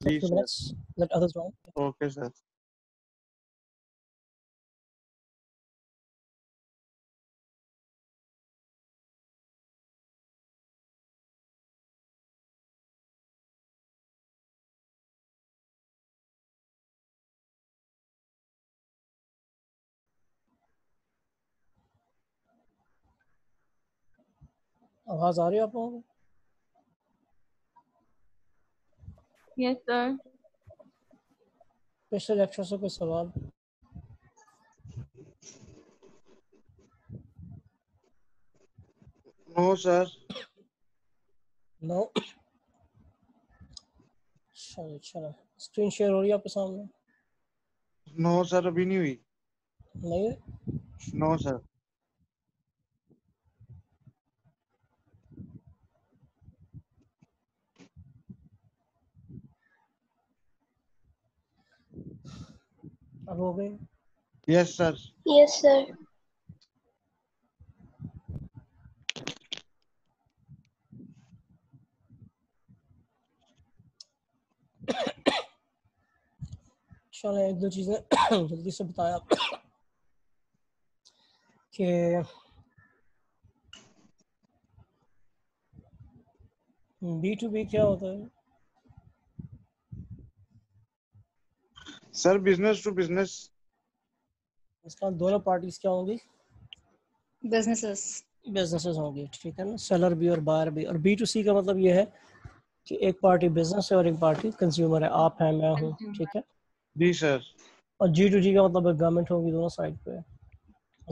for ji a few sir minutes. Let others join. Okay sir आवाज आ रही है आप लोगों को Yes, sir. पिछले लेक्चर से कोई सवाल नो सर नो चलो चलो स्क्रीन शेयर हो रही है आपके सामने नो सर अभी नहीं हुई नहीं नो सर हो गई यस सर Yes, sir. चलो एक दो चीज़ें जल्दी से बताया कि बी टू बी क्या होता है? सर बिज़नेस टू बिज़नेस इसका दोनों पार्टीज़ क्या होंगी? Businesses. बिजनेसेस होंगी ठीक है ना? सेलर भी और बायर भी। और बी टू सी का मतलब ये है कि एक पार्टी बिज़नेस है और एक पार्टी कंज्यूमर है। आप हैं मैं हूँ ठीक है? जी सर और जी टू जी का मतलब गवर्नमेंट होगी दोनों साइड पे।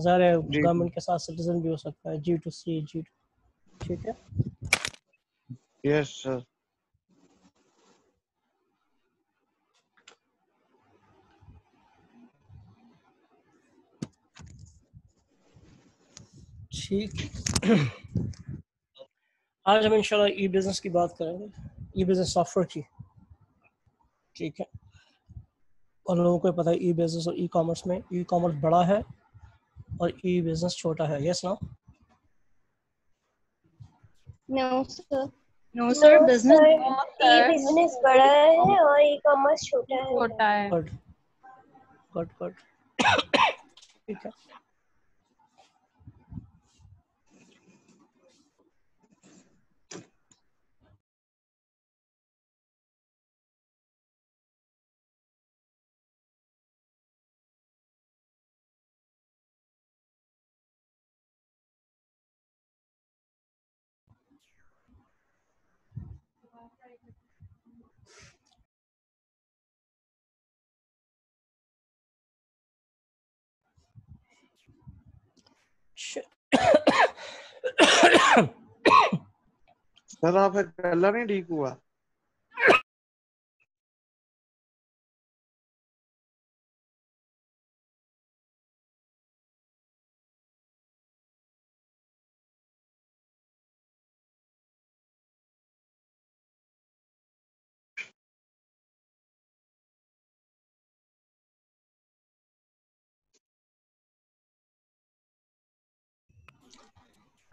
ज़ाहिर है गवर्नमेंट के साथ सिटीजन भी हो सकता है। जी टू सी जी टू ठीक है? यस सर ठीक। आज हम इंशाल्लाह ई बिज़नेस की बात करेंगे। ई बिज़नेस सॉफ्टवेयर की। ठीक है। और लोगों को पता है ई बिज़नेस और ई कॉमर्स में ई कॉमर्स बड़ा है और ई बिज़नेस छोटा है। यस ना sir. no sir No, business business बड़ा है और ई कॉमर्स छोटा है। छोटा है। गुड गुड गुड ठीक है। सर आपका गला नहीं ठीक हुआ?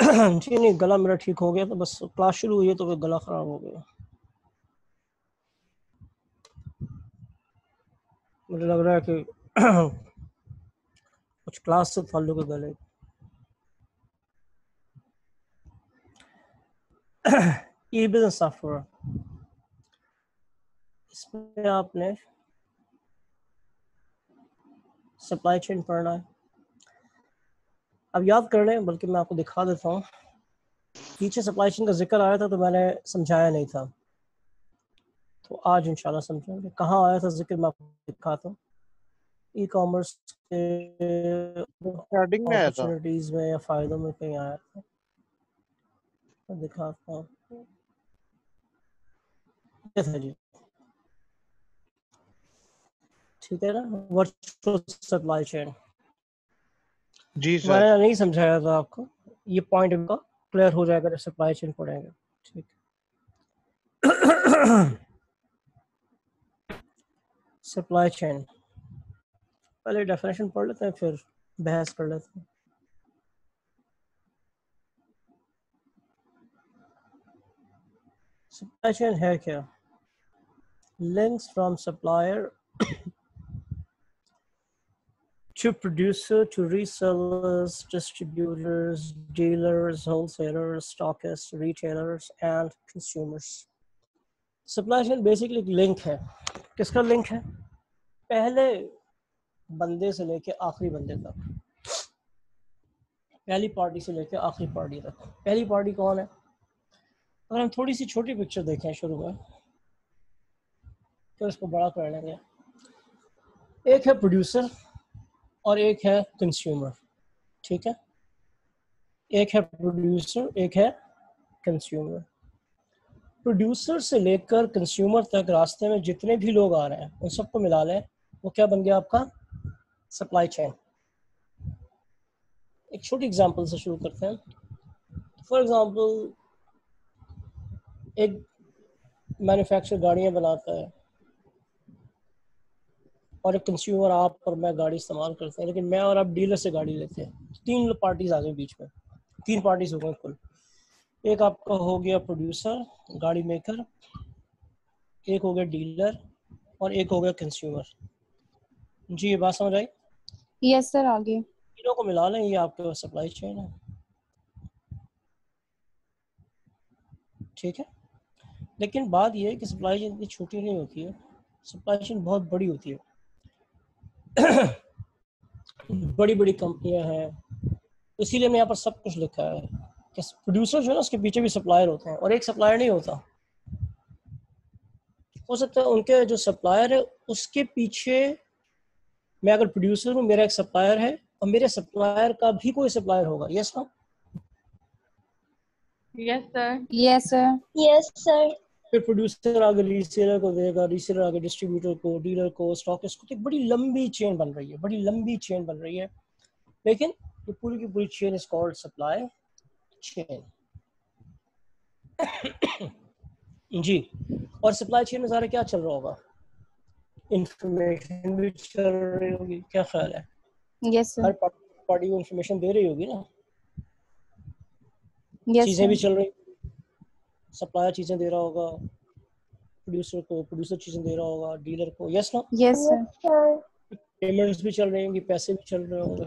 जी, नहीं, गला मेरा ठीक हो गया तो बस क्लास शुरू हुई है तो फिर गला खराब हो गया। मुझे लग रहा है कि कुछ क्लास से ताल्लुक के गले। ई बिज़नेस सॉफ्टवेयर इसमें आपने सप्लाई चेन पढ़ना है। अब याद कर लें बल्कि मैं आपको दिखा देता हूँ। पीछे सप्लाई चेन का ज़िक्र आया था तो मैंने समझाया नहीं था। तो आज इंशाल्लाह समझेंगे कहाँ आया था ज़िक्र मैं आपको दिखाता हूँ। ई कॉमर्स के स्टार्टिंग में आया था। में या फायदों में कहीं आया था। मैं दिखाता हूँ। जी। ठीक है ना? वर्चुअल सप्लाई चेन जी सर मैंने नहीं समझाया था आपको? ये पॉइंट इनका क्लियर हो जाएगा जब सप्लाई चेन पढ़ेंगे ठीक। सप्लाई चेन पहले डेफिनेशन पढ़ लेते हैं, फिर बहस कर लेते हैं। सप्लाई चेन है क्या? Links from supplier to producer to resellers, distributors, dealers, wholesalers, stockists, retailers, and consumers. Supply chain basically एक लिंक है किसका लिंक है पहले बंदे से लेके आखिरी बंदे तक पहली पार्टी से लेके आखिरी पार्टी तक पहली पार्टी कौन है अगर हम थोड़ी सी छोटी पिक्चर देखें शुरू में तो इसको बड़ा कर लेंगे एक है प्रोड्यूसर और एक है कंज्यूमर ठीक है? एक है प्रोड्यूसर एक है कंज्यूमर प्रोड्यूसर से लेकर कंज्यूमर तक रास्ते में जितने भी लोग आ रहे हैं, उन सबको मिला लें। वो क्या बन गया आपका? सप्लाई चेन एक छोटी एग्जांपल से शुरू करते हैं। फॉर एग्जांपल एक मैन्युफैक्चर गाड़ियाँ बनाता है। और एक कंज्यूमर आप और मैं गाड़ी इस्तेमाल करते हैं लेकिन मैं और आप डीलर से गाड़ी लेते हैं। तीन पार्टीज़ आ गई बीच में। तीन पार्टीज़ हो गई कुल। एक आपका हो गया प्रोड्यूसर गाड़ी मेकर एक हो गया डीलर और एक हो गया कंज्यूमर जी ये बात समझ आई? यस सर आगे. तीनों को मिला लें ये आपके सप्लाई चेन है। ठीक है? लेकिन बात यह है कि सप्लाई चेन इतनी छोटी नहीं होती है। सप्लाई चेन बहुत बड़ी होती है। बड़ी बड़ी कंपनियाँ हैं। इसीलिए मैं यहाँ पर सब कुछ लिखा है। कि प्रोड्यूसर जो है ना उसके पीछे भी सप्लायर होते हैं और एक सप्लायर नहीं होता। हो सकता है उनके जो सप्लायर है उसके पीछे मैं अगर प्रोड्यूसर हूँ मेरा एक सप्लायर है और मेरे सप्लायर का भी कोई सप्लायर होगा। यस ना Yes, sir. Yes, sir. Yes sir फिर प्रोड्यूसर आगे रीसेलर को देगा रीसेलर आगे डिस्ट्रीब्यूटर को डीलर को स्टॉकिस्ट को तो एक बड़ी लंबी चेन बन रही है बड़ी लंबी चेन बन रही है। लेकिन ये पूरी की पूरी chain is called supply chain जी और सप्लाई चेन में सारा क्या चल रहा होगा? इंफॉर्मेशन भी चल रही होगी क्या ख्याल है? Yes, sir. हर पार्टी को इंफॉर्मेशन दे रही होगी ना? Yes, चीज़ें भी चल रही सप्लायर चीज़ें दे रहा होगा प्रोड्यूसर को प्रोड्यूसर चीज़ें दे रहा होगा डीलर को यस ना? Sir. सर पेमेंट्स भी चल रही होंगी पैसे भी चल रहे होंगे।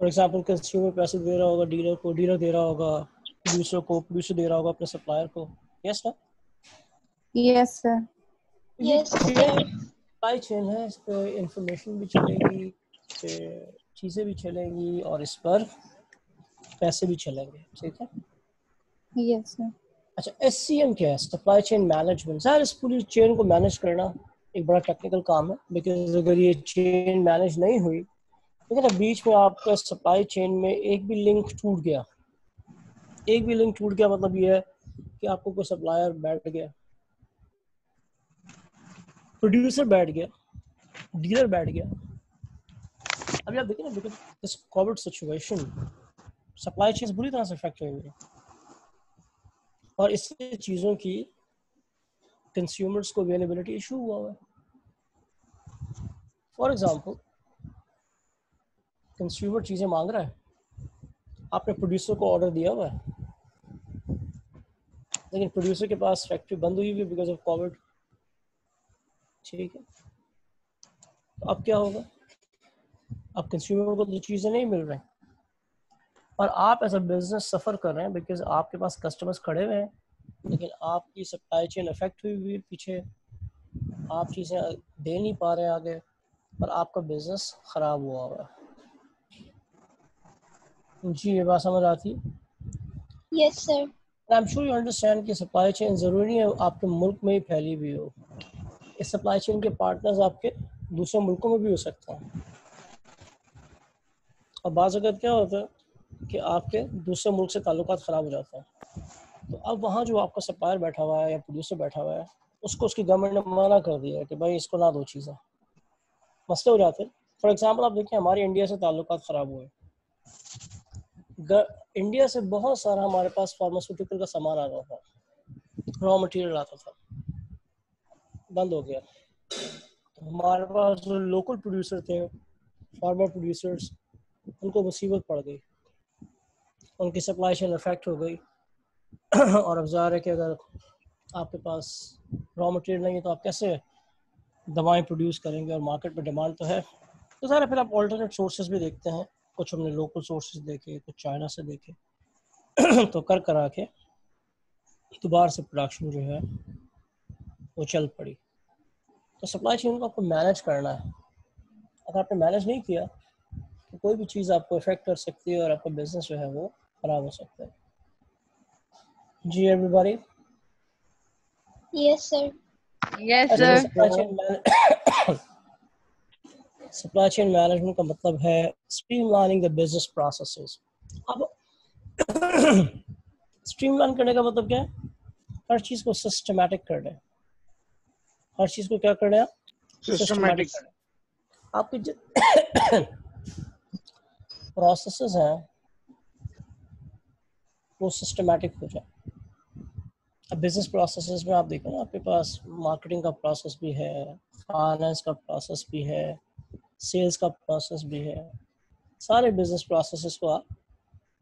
फॉर एग्जांपल कंज्यूमर पैसे दे रहा होगा डीलर को डीलर दे रहा होगा प्रोड्यूसर को प्रोड्यूसर दे रहा होगा अपने सप्लायर को। यस ना. यस सर सप्लाई चेन है इस पर इंफॉर्मेशन भी चलेगी पे चीज़ें भी चलेंगी और इस पर पैसे भी चलेंगे ठीक है? Yes, अच्छा एस सी एम क्या है? सप्लाई चेन मैनेजमेंट सर इस पूरी चेन को मैनेज करना एक बड़ा टेक्निकल काम है बिकॉज़ अगर ये चेन मैनेज नहीं हुई लेकिन अब बीच में आपका सप्लाई चेन में एक भी लिंक टूट गया। एक भी लिंक टूट गया मतलब ये है कि आपको कोई सप्लायर बैठ गया प्रोड्यूसर बैठ गया डीलर बैठ गया अभी आप देखिए ना because this COVID situation supply chain बुरी तरह से इफ़ेक्ट हुई है और इससे चीज़ों की कंज्यूमर्स को अवेलेबिलिटी इशू हुआ हुआ है। फॉर एग्जांपल कंज्यूमर चीज़ें मांग रहा है। आपने प्रोड्यूसर को ऑर्डर दिया हुआ है। लेकिन प्रोड्यूसर के पास फैक्ट्री बंद हुई हुई है बिकॉज़ ऑफ़ कोविड ठीक है। तो अब क्या होगा? अब कंज्यूमर को तो चीज़ें नहीं मिल रही। और आप एज अ बिज़नेस सफ़र कर रहे हैं बिकॉज़ आपके पास कस्टमर्स खड़े हुए हैं लेकिन आपकी सप्लाई चेन अफेक्ट हुई हुई पीछे। आप चीज़ें दे नहीं पा रहे आगे और आपका बिज़नेस ख़राब हुआ हुआ है। जी ये बात समझ आती? है yes sir I am sure you understand कि सप्लाई चेन ज़रूरी नहीं है आपके मुल्क में ही फैली हुई हो। इस सप्लाई चेन के पार्टनर्स आपके दूसरे मुल्कों में भी हो सकते हैं। और बाज़ क्या होता है कि आपके दूसरे मुल्क से ताल्लुक ख़राब हो जाते हैं तो अब वहाँ जो आपका सप्लायर बैठा हुआ है या प्रोड्यूसर बैठा हुआ है, उसको उसकी गवर्नमेंट ने मना कर दिया है कि भाई इसको ना दो चीज़ें। मसले हो जाते हैं। फॉर एग्ज़ाम्पल आप देखिए हमारे इंडिया से ताल्लुकात ख़राब हुए। इंडिया से बहुत सारा हमारे पास फार्मास्यूटिकल का सामान आ रहा था। रॉ मटेरियल आता था। बंद हो गया। तो हमारे पास जो लोकल प्रोड्यूसर थे फार्मर प्रोड्यूसर्स उनको मुसीबत पड़ गई। उनकी सप्लाई चेन अफेक्ट हो गई। और अब ज़ाहिर है कि अगर आपके पास रॉ मटेरियल नहीं है तो आप कैसे दवाएँ प्रोड्यूस करेंगे और मार्केट में डिमांड तो है। तो ज़ाहिर फिर आप ऑल्टरनेट सोर्सेज भी देखते हैं। कुछ हमने लोकल सोर्सेज देखे, कुछ चाइना से देखे। तो कर करा के दोबारा से प्रोडक्शन जो है, वो चल पड़ी। तो सप्लाई चेन को आपको मैनेज करना है। अगर आपने मैनेज नहीं किया कोई भी चीज़ आपको इफ़ेक्ट कर सकती है और आपका बिज़नेस जो है वो खराब हो सकता है। जी एवरीबॉडी sir. Yes, अच्छा sir. सप्लाई चेन मैनेजमेंट का मतलब है स्ट्रीमलाइनिंग द बिज़नेस प्रोसेसेस अब स्ट्रीमलाइन करने का मतलब क्या है? हर चीज़ को सिस्टमैटिक करना है हर चीज़ को क्या करना है सिस्टमैटिक आपके जो प्रोसेसेस हैं, वो सिस्टमेटिक हो जाए। अब बिज़नेस प्रोसेसेस में आप देखो ना, आपके पास मार्केटिंग का प्रोसेस भी है फाइनेंस का प्रोसेस भी है सेल्स का प्रोसेस भी है। सारे बिज़नेस प्रोसेसेस को आप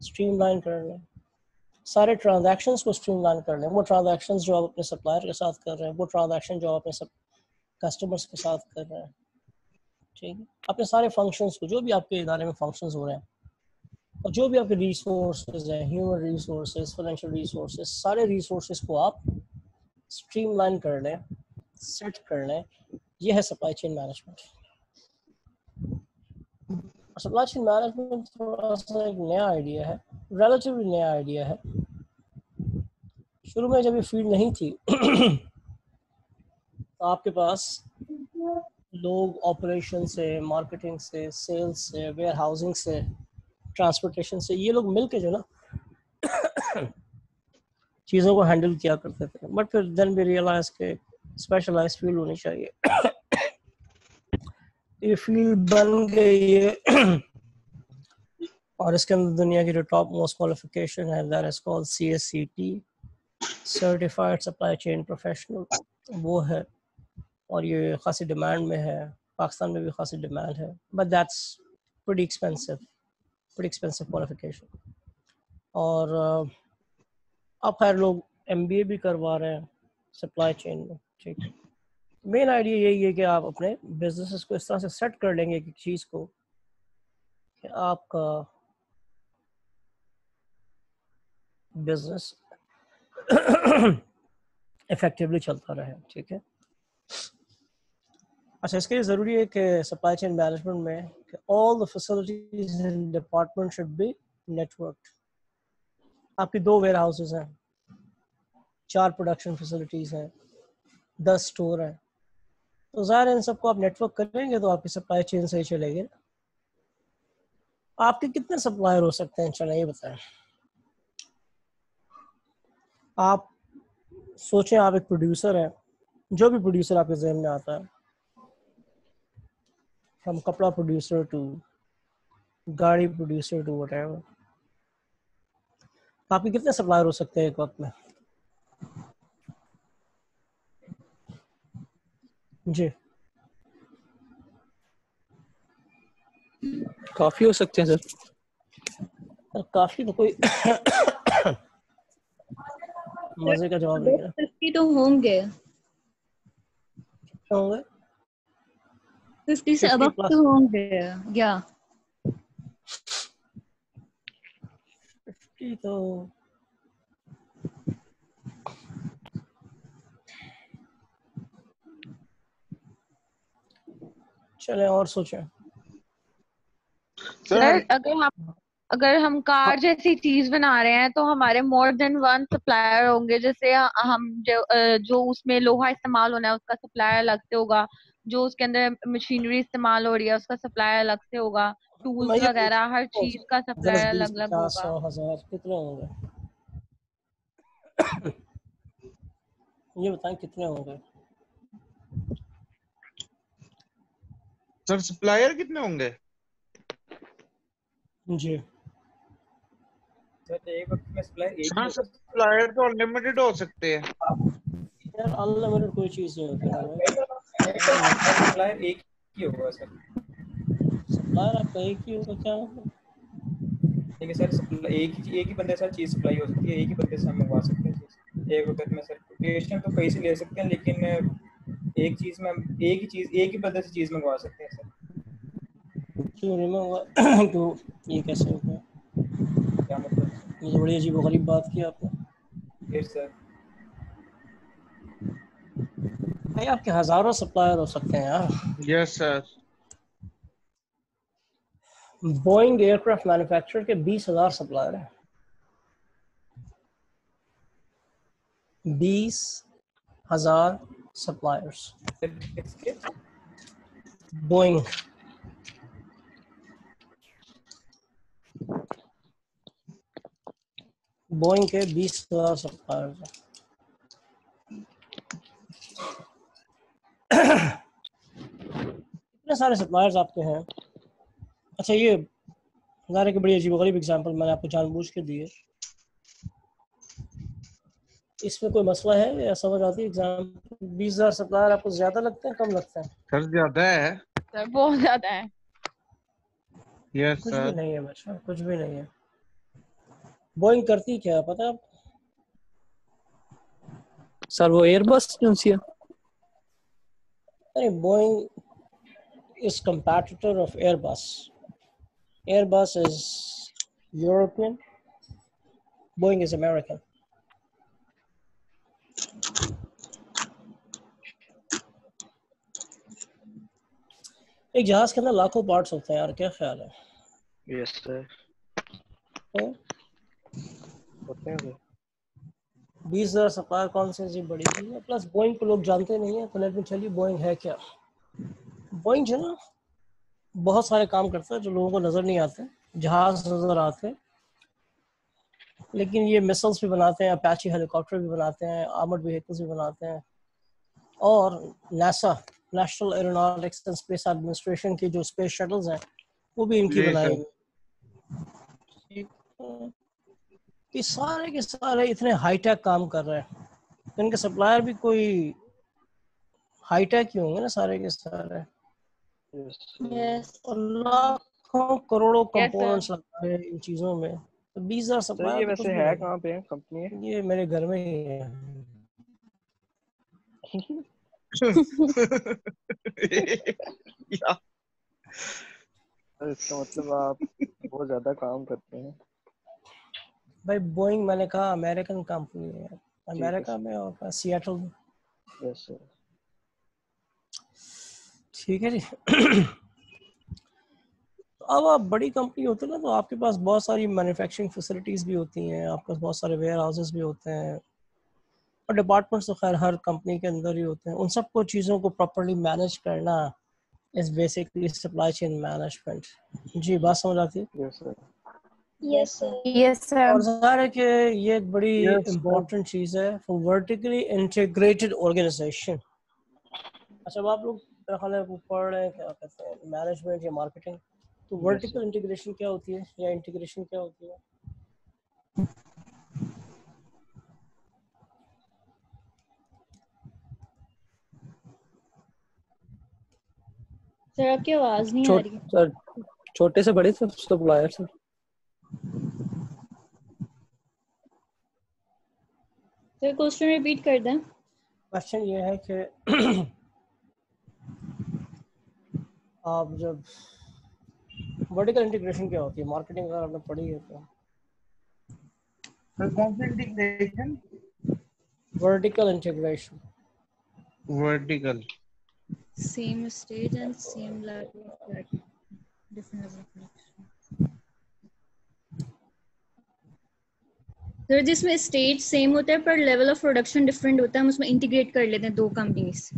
स्ट्रीमलाइन कर लें। सारे ट्रांजैक्शंस को स्ट्रीमलाइन कर लें। वो ट्रांजैक्शंस जो आप अपने सप्लायर के साथ कर रहे हैं, वो ट्रांजैक्शन जो आप अपने सब कस्टमर्स के साथ कर रहे हैं ठीक है अपने सारे फ़ंक्शंस को, जो भी आपके इदारे में फ़ंक्शंस हो रहे हैं, और जो भी आपके रिसोर्सेज हैं ह्यूमन रिसोर्सेज फाइनेंशियल रिसोर्सेज सारे रिसोर्सेज को आप स्ट्रीमलाइन कर लें सेट कर लें। ये है supply chain management supply chain management थोड़ा सा एक नया आइडिया है रिलेटिवली नया आइडिया है। शुरू में जब ये फ़ील्ड नहीं थी तो आपके पास लोग ऑपरेशन से मार्केटिंग से सेल्स से वेयर हाउसिंग से ट्रांसपोर्टेशन से, ये लोग मिल जो ना चीज़ों को हैंडल किया करते थे। बट फिर देन भी रियलाइज़ के स्पेशलाइज फ़ील्ड होनी चाहिए। ये फ़ील्ड बन गई है। और इसके अंदर दुनिया की जो टॉप मोस्ट क्वालिफिकेशन है that is called C S C T certified supply chain professional वो है। और ये खासी डिमांड में है पाकिस्तान में भी खासी डिमांड है but that's pretty expensive pretty expensive qualification. और uh, अब खैर लोग एमबीए भी करवा रहे हैं सप्लाई चेन में ठीक है। मेन आइडिया यही है कि आप अपने बिज़नेस को इस तरह से सेट कर लेंगे एक चीज़ को कि आपका बिज़नेस इफेक्टिवली चलता रहे ठीक है। अच्छा इसके लिए ज़रूरी है कि सप्लाई चेन मैनेजमेंट में all the facilities in department should be networked आपकी दो वेयर हाउसेज हैं, चार प्रोडक्शन फैसिलिटीज़ हैं, दस स्टोर हैं। तो ज़ाहिर है इन सबको आप नेटवर्क करेंगे तो आपकी सप्लाई चेन सही चलेगी। आपके कितने सप्लायर हो सकते हैं चलो ये बताएँ। आप सोचें, आप एक प्रोड्यूसर हैं, जो भी प्रोड्यूसर आपके जहन में आता है। फ्रॉम कपड़ा प्रोड्यूसर टू गाड़ी प्रोड्यूसर टू वट आपके कितने सप्लायर हो सकते हैं एक वक्त में? जी। काफ़ी हो सकते हैं सर। काफ़ी तो कोई मज़े का जवाब है। तो होंगे। होंगे? फिफ्टी से अब तो होंगे या फिफ्टी तो चले और सोचे सर सर अगर हम अगर हम कार जैसी चीज़ बना रहे हैं तो हमारे मोर देन वन सप्लायर होंगे जैसे हम जो जो उसमें लोहा इस्तेमाल होना है उसका सप्लायर अलग से होगा जो उसके अंदर मशीनरी इस्तेमाल हो रही है उसका सप्लाई अलग से होगा टूल्स वगैरह हर चीज़ का बीस अलग अलग होगा कितने ये बताएँ कितने होंगे? सर सप्लायर कितने होंगे? जी। सर एक वक्त में सप्लाई हाँ सप्लायर तो अनलिमिटेड हो सकते हैं। अनलिमिटेड कोई चीज़ नहीं होती। है सप्लाई एक ही होगा सर। सप्लायर आपका एक ही होगा क्या होगा? ठीक है सर एक ही एक ही बंदे से चीज़ सप्लाई हो सकती है एक ही बंदे से हम मंगवा सकते हैं एक वक्त में सर कोटेशन तो कहीं से ले सकते हैं लेकिन एक चीज़ में हम एक ही चीज़ एक ही बंदे से चीज़ मंगवा सकते हैं सर। क्यों नहीं मैं हुआ क्यों ये कैसे होता है क्या मतलब? ये तो बड़ी अजीब गरीब बात की आपने। फिर सर। भाई आपके हज़ारों सप्लायर हो सकते हैं यार। Yes sir Boeing aircraft manufacturer के बीस हज़ार सप्लायर हैं। बीस हज़ार सप्लायर्स बोइंग बोइंग के बीस हज़ार सप्लायर्स हैं। इतने सारे सप्लायर्स आपके हैं। अच्छा ये ज़ाहिर है कि बड़ी अजीब गरीब एग्जांपल मैंने आपको जानबूझ के दिए इसमें कोई मसला है? या समझ आती है एग्ज़ाम्पल बीस हज़ार सप्लायर आपको ज़्यादा लगते हैं कम लगते हैं? सर ज़्यादा है। सर बहुत ज़्यादा है। यस कुछ भी नहीं है बच्चा कुछ भी नहीं है। बोइंग करती क्या है पता है आपको? सर वो एयरबस एजेंसी है? अरे Boeing is competitor of Airbus. Airbus is European. Boeing is American. एक जहाज के अंदर लाखों पार्ट्स होते हैं यार क्या ख्याल है यस सर तो होते हैं सर बीस हज़ार सप्लायर कौन से जी बड़ी चीज़ है? प्लस बोइंग को लोग जानते नहीं है तो लेट में चलिए बोइंग है क्या? बोइंग जो ना बहुत सारे काम करता है जो लोगों को नज़र नहीं आते जहाज़ नज़र आते लेकिन ये मिसल्स भी बनाते हैं अपाची हेलीकॉप्टर भी बनाते हैं आर्मड व्हीकल्स भी बनाते हैं और NASA National Aeronautics and Space Administration की जो स्पेस शटल्स हैं वो भी इनकी बनाई हुई ठीक है। ये सारे के सारे इतने हाईटेक काम कर रहे हैं। तो इनके सप्लायर भी कोई हाईटेक ही होंगे ना सारे के सारे। यस यस लाखों करोड़ों Yes, कंपोनेंट्स लगा रहे हैं इन चीज़ों में। तो बीस हज़ार सर ये वैसे है कहाँ पे है कंपनी है? ये मेरे घर में ही है। इसका मतलब आप बहुत ज़्यादा काम करते हैं। भाई बोइंग मैंने कहा अमेरिकन कंपनी है। अमेरिका में और सियाटल में। यस सर ठीक है जी। तो अब आप बड़ी कंपनी होते हैं ना तो आपके पास बहुत सारी मैन्युफैक्चरिंग फैसिलिटीज़ भी होती हैं आपके पास बहुत सारे वेयर हाउसेस भी होते हैं। और डिपार्टमेंट्स तो खैर हर कंपनी के अंदर ही होते हैं। उन सबको चीज़ों को प्रॉपरली मैनेज करना is basically supply chain management जी बात समझ आती है sir yes sir yes sir और ज़ाहिर है कि ये एक बड़ी Yes, चीज़ है फॉर वर्टिकली इंटीग्रेटेड ऑर्गेनाइजेशन अच्छा आप लोग मेरा ख्याल है पढ़ रहे हैं क्या कहते हैं मैनेजमेंट या मार्केटिंग तो वर्टिकल इंटीग्रेशन क्या होती है या इंटीग्रेशन क्या होती है? सर आपकी आवाज़ नहीं आ रही सर छोटे से बड़े सब supplier sir sir question repeat कर दें क्वेश्चन ये है कि आप जब वर्टिकल इंटीग्रेशन क्या होती है? मार्केटिंग अगर आपने पढ़ी है तो। सर कौन सी integration vertical integration vertical same stage and same level of production. different level of production. Sir जिसमें स्टेज सेम होता है पर लेवल ऑफ़ प्रोडक्शन डिफरेंट होता है हम उसमें इंटीग्रेट कर लेते हैं दो कंपनीज़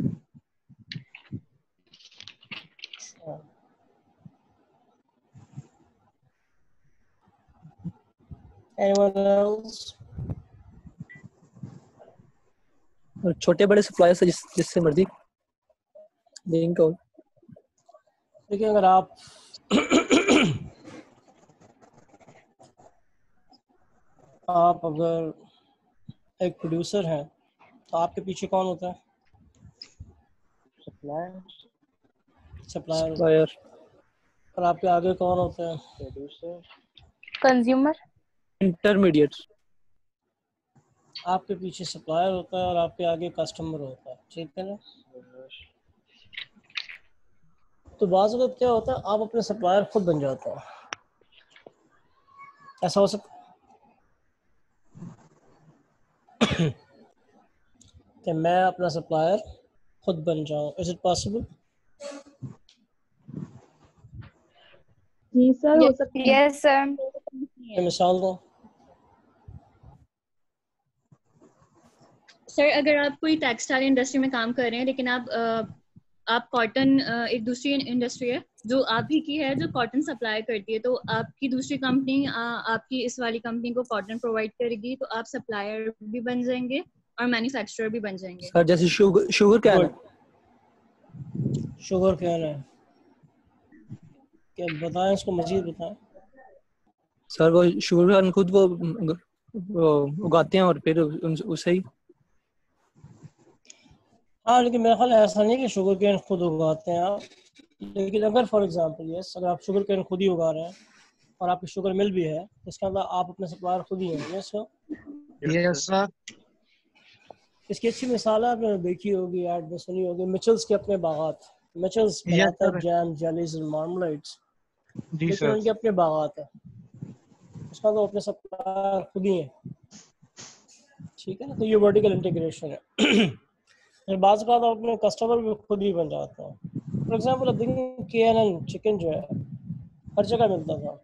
और छोटे बड़े सप्लायर से जिस जिससे मर्ज़ी। लिंक हो। देखिए अगर आप आप अगर एक प्रोड्यूसर हैं तो आपके पीछे कौन होता है? सप्लायर सप्लायर सप्लायर और आपके आगे कौन होता है? प्रोड्यूसर कंज्यूमर इंटरमीडिएट आपके पीछे सप्लायर होता है और आपके आगे कस्टमर होता है। ठीक है ना? तो बाज़ क्या होता है? आप अपने सप्लायर खुद बन जाते हैं। ऐसा हो सकता कि मैं अपना सप्लायर खुद बन जाऊँ। इज़ इट पॉसिबल जी सर हो सकता है। यस सर मैं मिसाल दूँ। सर अगर आप कोई टेक्सटाइल इंडस्ट्री में काम कर रहे हैं लेकिन आप आप कॉटन एक दूसरी इंडस्ट्री है जो आप ही की है जो कॉटन सप्लाई करती है तो आपकी दूसरी कंपनी आपकी इस वाली कंपनी को कॉटन प्रोवाइड करेगी तो आप सप्लायर भी बन जाएँगे। और मैन्युफैक्चरर भी बन जाएँगे। सर जैसे शुगर शुगर क्या है? शुगर कैन है? क्या बताएँ इसको मजीद बताएँ। सर वो शुगर कैन खुद वो, वो उगाते हैं और फिर उससे ही। हाँ लेकिन मेरा ख्याल ऐसा नहीं कि शुगर केन खुद उगाते हैं आप। लेकिन अगर फॉर एग्जांपल यस अगर आप शुगर केन खुद ही उगा रहे हैं और आपकी शुगर मिल भी है तो इसका मतलब आप अपने सप्लायर खुद ही हैं। यस सर यस सर इसकी अच्छी मिसाल आपने देखी होगी ऐड में सुनी होगी। मिचल्स के अपने बागात। मिचल्स बनाता है जैम जेलीज और मार्मलाइड्स जी सर उनके अपने बागात है। उसका तो अपने सप्लायर खुद ही है। ठीक है ना? तो ये वर्टिकल इंटीग्रेशन है। फिर बाज़ का तो अपने कस्टमर भी खुद ही बन जाता हैं। फॉर एग्ज़ाम्पल अब देखें के एन एन चिकन जो है हर जगह मिलता था।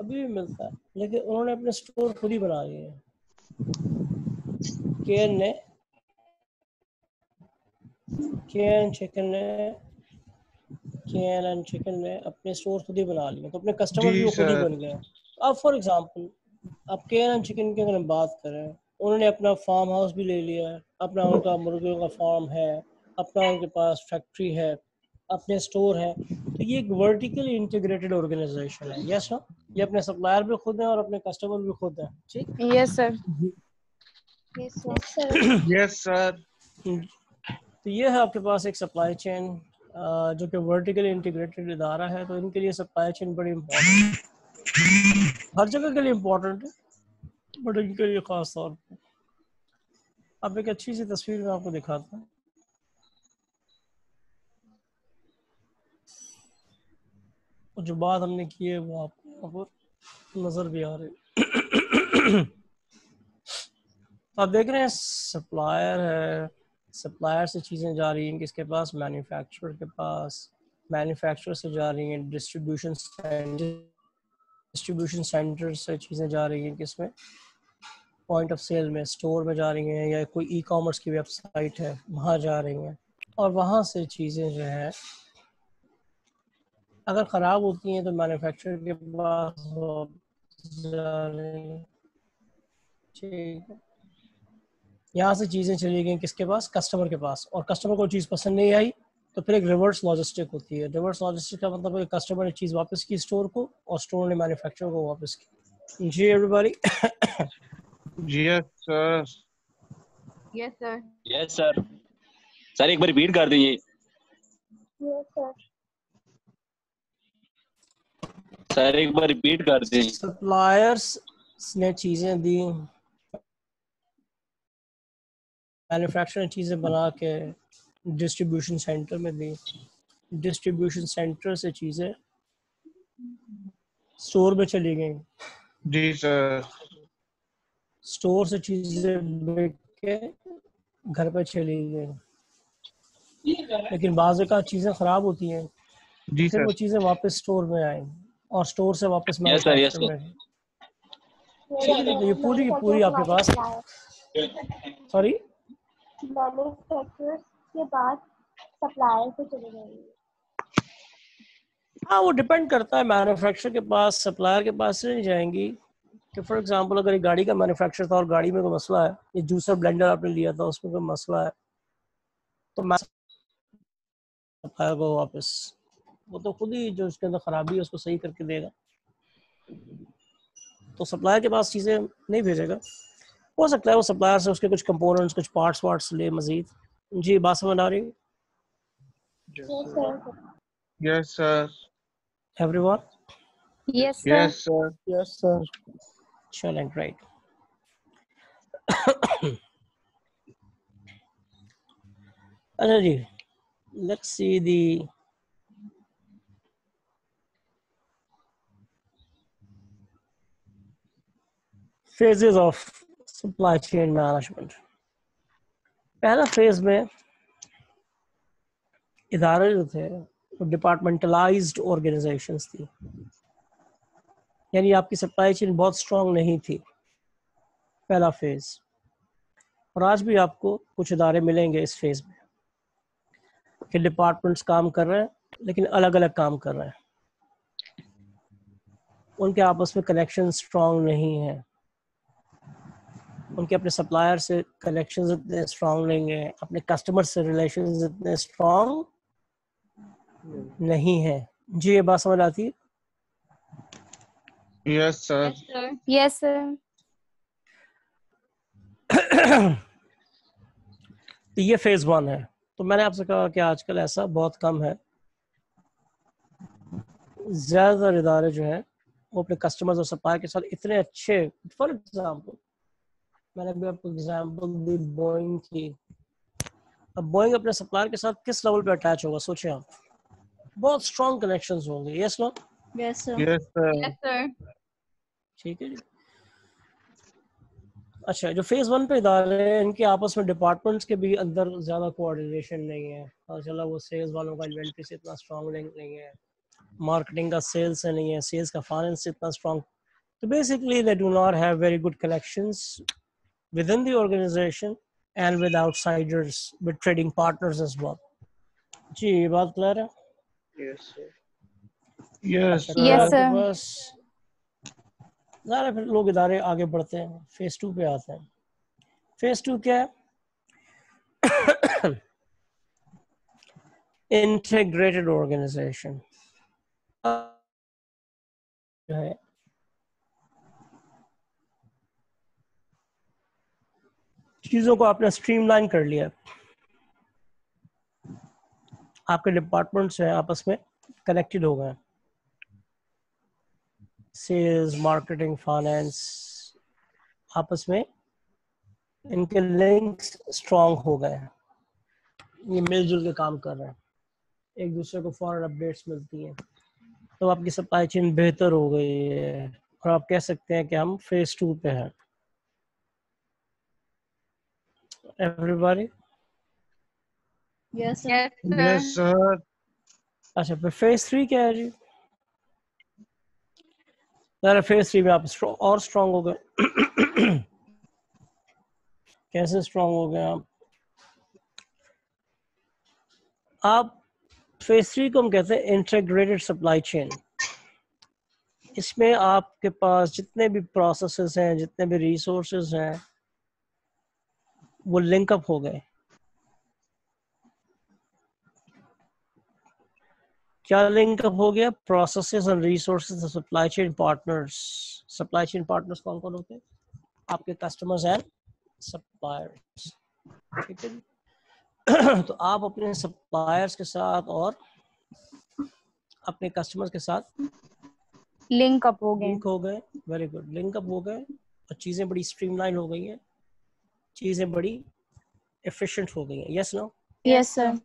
अभी भी मिलता है। लेकिन उन्होंने अपने स्टोर खुद ही बना लिए हैं। एन ने एन चिकन ने के एन एन चिकन ने अपने स्टोर खुद ही बना लिए। तो अपने कस्टमर भी खुद ही बन गए। अब फॉर एग्जांपल अब के एन चिकन की अगर हम बात करें उन्होंने अपना फार्म हाउस भी ले लिया है। अपना उनका मुर्गियों का फार्म है। अपना उनके पास फैक्ट्री है। अपने स्टोर है। तो ये एक वर्टिकली इंटीग्रेटेड ऑर्गेनाइजेशन है। यस ना ये अपने सप्लायर भी खुद हैं और अपने कस्टमर भी खुद हैं। ठीक? यस सर यस सर तो ये है आपके पास एक सप्लाई चेन जो कि वर्टिकली इंटीग्रेटेड इदारा है तो इनके लिए सप्लाई चेन बड़ी इम्पोर्टेंट हर जगह के लिए इम्पोर्टेंट है बट इनके लिए ख़ास तौर पर अब एक अच्छी सी तस्वीर मैं आपको दिखाता हूँ। जो बात हमने की है वो आपको यहाँ पर नज़र भी आ रही है। तो आप देख रहे हैं सप्लायर है। सप्लायर से चीज़ें जा रही हैं किसके पास? मैन्युफैक्चरर के पास। मैन्युफैक्चरर से जा रही हैं डिस्ट्रीब्यूशन डिस्ट्रीब्यूशन सेंटर से चीज़ें जा रही हैं किसमें? पॉइंट ऑफ़ सेल में स्टोर में जा रही हैं या कोई ई कॉमर्स की वेबसाइट है, वहाँ जा रही हैं। और वहाँ से चीज़ें जो है, अगर ख़राब होती हैं तो मैन्युफैक्चरर के पास जा रही हैं ठीक है। यहाँ से चीज़ें चली गई किसके पास? कस्टमर के पास। और कस्टमर को चीज़ पसंद नहीं आई तो फिर एक रिवर्स लॉजिस्टिक होती है। रिवर्स लॉजिस्टिक का मतलब है कस्टमर ने चीज़ वापस की स्टोर को और स्टोर ने मैन्युफैक्चरर को वापस की। जी everybody yes sir yes sir yes sir sir एक बार रिपीट कर दीजिए। सर सर एक बार रिपीट कर दीजिए। सप्लायर्स ने चीज़ें दी। मैन्युफैक्चर ने चीज़ें बना के डिस्ट्रीब्यूशन सेंटर में दी। डिस्ट्रीब्यूशन सेंटर से चीज़ें स्टोर में चली गई। जी सर स्टोर से चीज़ें बिक के घर पे चली गई। लेकिन बाज़ का चीज़ें ख़राब होती हैं। जी फिर सर वो चीज़ें वापस स्टोर में आई और स्टोर से वापस Yes, sir, yes, में तो ये पूरी की पूरी आपके पास। सॉरी मैन्युफैक्चरर्स के बाद सप्लायर को चले जाएँगे हाँ वो डिपेंड करता है। मैन्युफैक्चर के पास सप्लायर के पास नहीं जाएँगी। कि फॉर एग्जांपल अगर एक गाड़ी का मैन्युफैक्चर था और गाड़ी में कोई मसला है, ये जूसर ब्लेंडर आपने लिया था, उसमें कोई मसला है तो मैं सप्लायर को वापस, वो तो खुद ही जो उसके अंदर खराबी है, उसको सही करके देगा। तो सप्लायर के पास चीज़ें नहीं भेजेगा। हो सकता है वो सप्लायर से उसके कुछ कंपोनेंट्स कुछ पार्ट्स वार्ट्स ले मजीद जी बात समझ आ रही yes sir yes sir everyone Yes, sir. Yes, sir. Yes, sir. चलें great. अच्छा जी let's see the phases of supply chain management. पहला फ़ेज़ में इदारे जो थे, वो डिपार्टमेंटलाइज्ड ऑर्गेनाइजेशंस थी। यानी आपकी सप्लाई चेन बहुत स्ट्रांग नहीं थी, पहला फ़ेज़ और आज भी आपको कुछ इदारे मिलेंगे इस फ़ेज़ में। कि डिपार्टमेंट्स काम कर रहे हैं, लेकिन अलग अलग काम कर रहे हैं। उनके आपस में कनेक्शन स्ट्रांग नहीं है। उनके अपने सप्लायर से कनेक्शन इतने स्ट्रांग नहीं है अपने कस्टमर से रिलेशन इतने स्ट्रांग नहीं है जी ये बात समझ आती है Yes, sir. Yes, sir. Yes, sir. तो ये फ़ेज़ वन है तो मैंने आपसे कहा कि आजकल ऐसा बहुत कम है ज़्यादातर इदारे जो हैं वो अपने कस्टमर्स और सप्लायर के साथ इतने अच्छे फॉर एग्जांपल मैंने भी आपको एग्जांपल दी बोइंग की। अब बोइंग अपने सप्लायर के साथ किस लेवल पे अटैच होगा सोचिए आप। बहुत स्ट्रॉन्ग कनेक्शंस होंगे। Yes no Yes, sir. Yes, sir. ठीक है जी। अच्छा जो फ़ेज़ वन पे इदारे हैं इनके आपस में डिपार्टमेंट्स के भी अंदर ज़्यादा कोऑर्डिनेशन नहीं है। और चला वो सेल्स वालों का इन्वेंट्री से इतना स्ट्रांग लिंक नहीं है। मार्केटिंग का सेल्स से नहीं है। सेल्स का फाइनेंस से इतना स्ट्रांग तो basically they do not have very good connections within the organization and with outsiders with trading partners as well जी ये बात क्लियर है Yes, sir. Yes, अच्छा, Yes, तो sir. बस ज़्यादा फिर लोग इदारे आगे बढ़ते हैं फ़ेज़ टू पे आते हैं फ़ेज़ टू क्या है इंटीग्रेटेड ऑर्गेनाइजेशन जो है चीज़ों को आपने स्ट्रीमलाइन कर लिया आपके डिपार्टमेंट्स हैं, आपस में कनेक्टेड हो गए सेल्स मार्केटिंग फाइनेंस आपस में इनके लिंक्स स्ट्रांग हो गए हैं। ये मिलजुल के काम कर रहे हैं। एक दूसरे को फॉरन अपडेट्स मिलती हैं। तो आपकी सप्लाई चेन बेहतर हो गई है। और आप कह सकते हैं कि हम फ़ेज़ टू पे हैं। Everybody Yes, sir. Yes, sir. Yes, sir. अच्छा फिर फ़ेज़ थ्री क्या है जी यार फ़ेज़ थ्री में आप strong- और स्ट्रांग हो गए कैसे स्ट्रांग हो गए आप आप फ़ेज़ थ्री को हम कहते हैं इंटीग्रेटेड सप्लाई चेन इसमें आपके पास जितने भी प्रोसेसेस हैं जितने भी रिसोर्सेज हैं वो लिंकअप हो गए। क्या लिंकअप हो गया? Processes and resources supply chain partners supply chain partners कौन कौन होते हैं? आपके कस्टमर्स एंड सप्लायर्स ठीक है तो आप अपने सप्लायर्स के साथ और अपने कस्टमर्स के साथ लिंक अप हो गए। लिंक हो गए। वेरी गुड लिंक अप हो गए और चीज़ें बड़ी स्ट्रीमलाइन हो गई हैं। चीज़ें बड़ी एफिशिएंट हो गई हैं। Yes no yes sir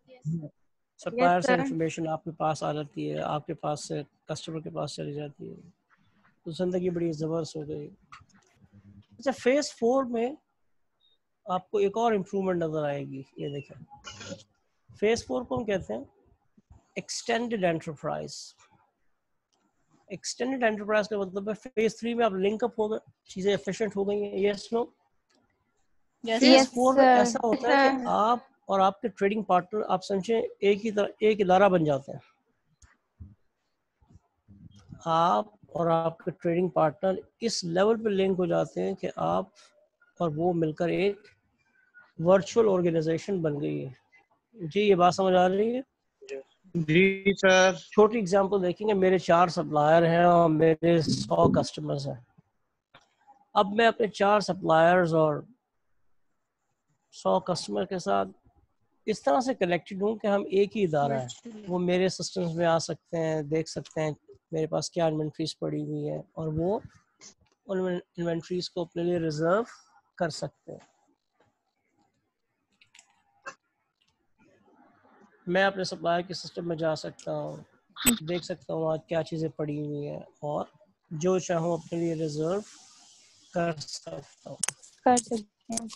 supplier से. इंफॉर्मेशन आपके पास आ जाती है आपके पास से कस्टमर के पास चली जाती है। तो ज़िंदगी बड़ी ज़बरदस्त हो गई। अच्छा फ़ेज़ फोर में आपको एक और इम्प्रूवमेंट नज़र आएगी ये देखें। फ़ेज़ फोर को हम कहते हैं एक्सटेंडेड एंटरप्राइज एक्सटेंडेड एंटरप्राइज का मतलब है फ़ेज़ थ्री में आप लिंकअप हो गए चीज़ें एफिशिएंट हो गई हैं। यस नो Yes, फोर में ऐसा होता है कि आप और आपके ट्रेडिंग पार्टनर आप समझे एक ही तरह एक इदारा बन जाते हैं। आप और आपके ट्रेडिंग पार्टनर इस लेवल पे लिंक हो जाते हैं कि आप और वो मिलकर एक वर्चुअल ऑर्गेनाइजेशन बन गई है। जी ये बात समझ आ रही है? जी सर छोटी एग्जांपल देखेंगे मेरे चार सप्लायर हैं और मेरे सौ कस्टमर्स हैं। अब मैं अपने चार सप्लायर्स और सौ कस्टमर के साथ इस तरह से कनेक्टेड हूँ कि हम एक ही इदारा है। वो मेरे सिस्टम्स में आ सकते हैं देख सकते हैं मेरे पास क्या इन्वेंट्रीज पड़ी हुई है और वो उन इन्वेंट्रीज को अपने लिए रिज़र्व कर सकते हैं। मैं अपने सप्लायर के सिस्टम में जा सकता हूँ देख सकता हूँ आज क्या चीज़ें पड़ी हुई हैं और जो चाहूँ अपने लिए रिज़र्व कर सकता हूँ। कर सकते हैं।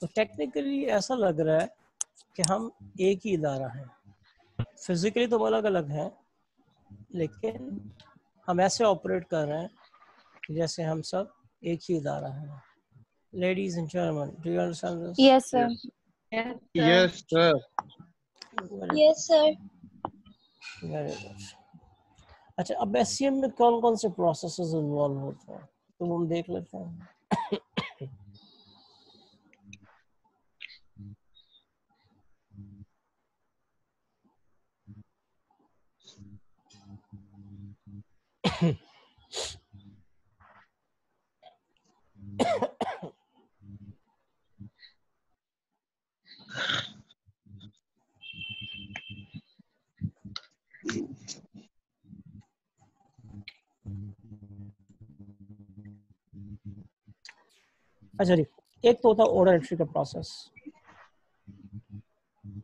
तो टेक्निकली ऐसा लग रहा है कि हम एक ही इदारा हैं। फिजिकली तो अलग अलग हैं लेकिन हम ऐसे ऑपरेट कर रहे हैं कि जैसे हम सब एक ही इदारा हैं। Ladies and gentleman do you understand this yes sir yes sir yes sir very good अच्छा अब एस में कौन कौन से प्रोसेसेस इन्वॉल्व होते हैं? तो हम देख लेते हैं। अच्छा जी, एक तो होता ऑर्डर एंट्री का प्रोसेस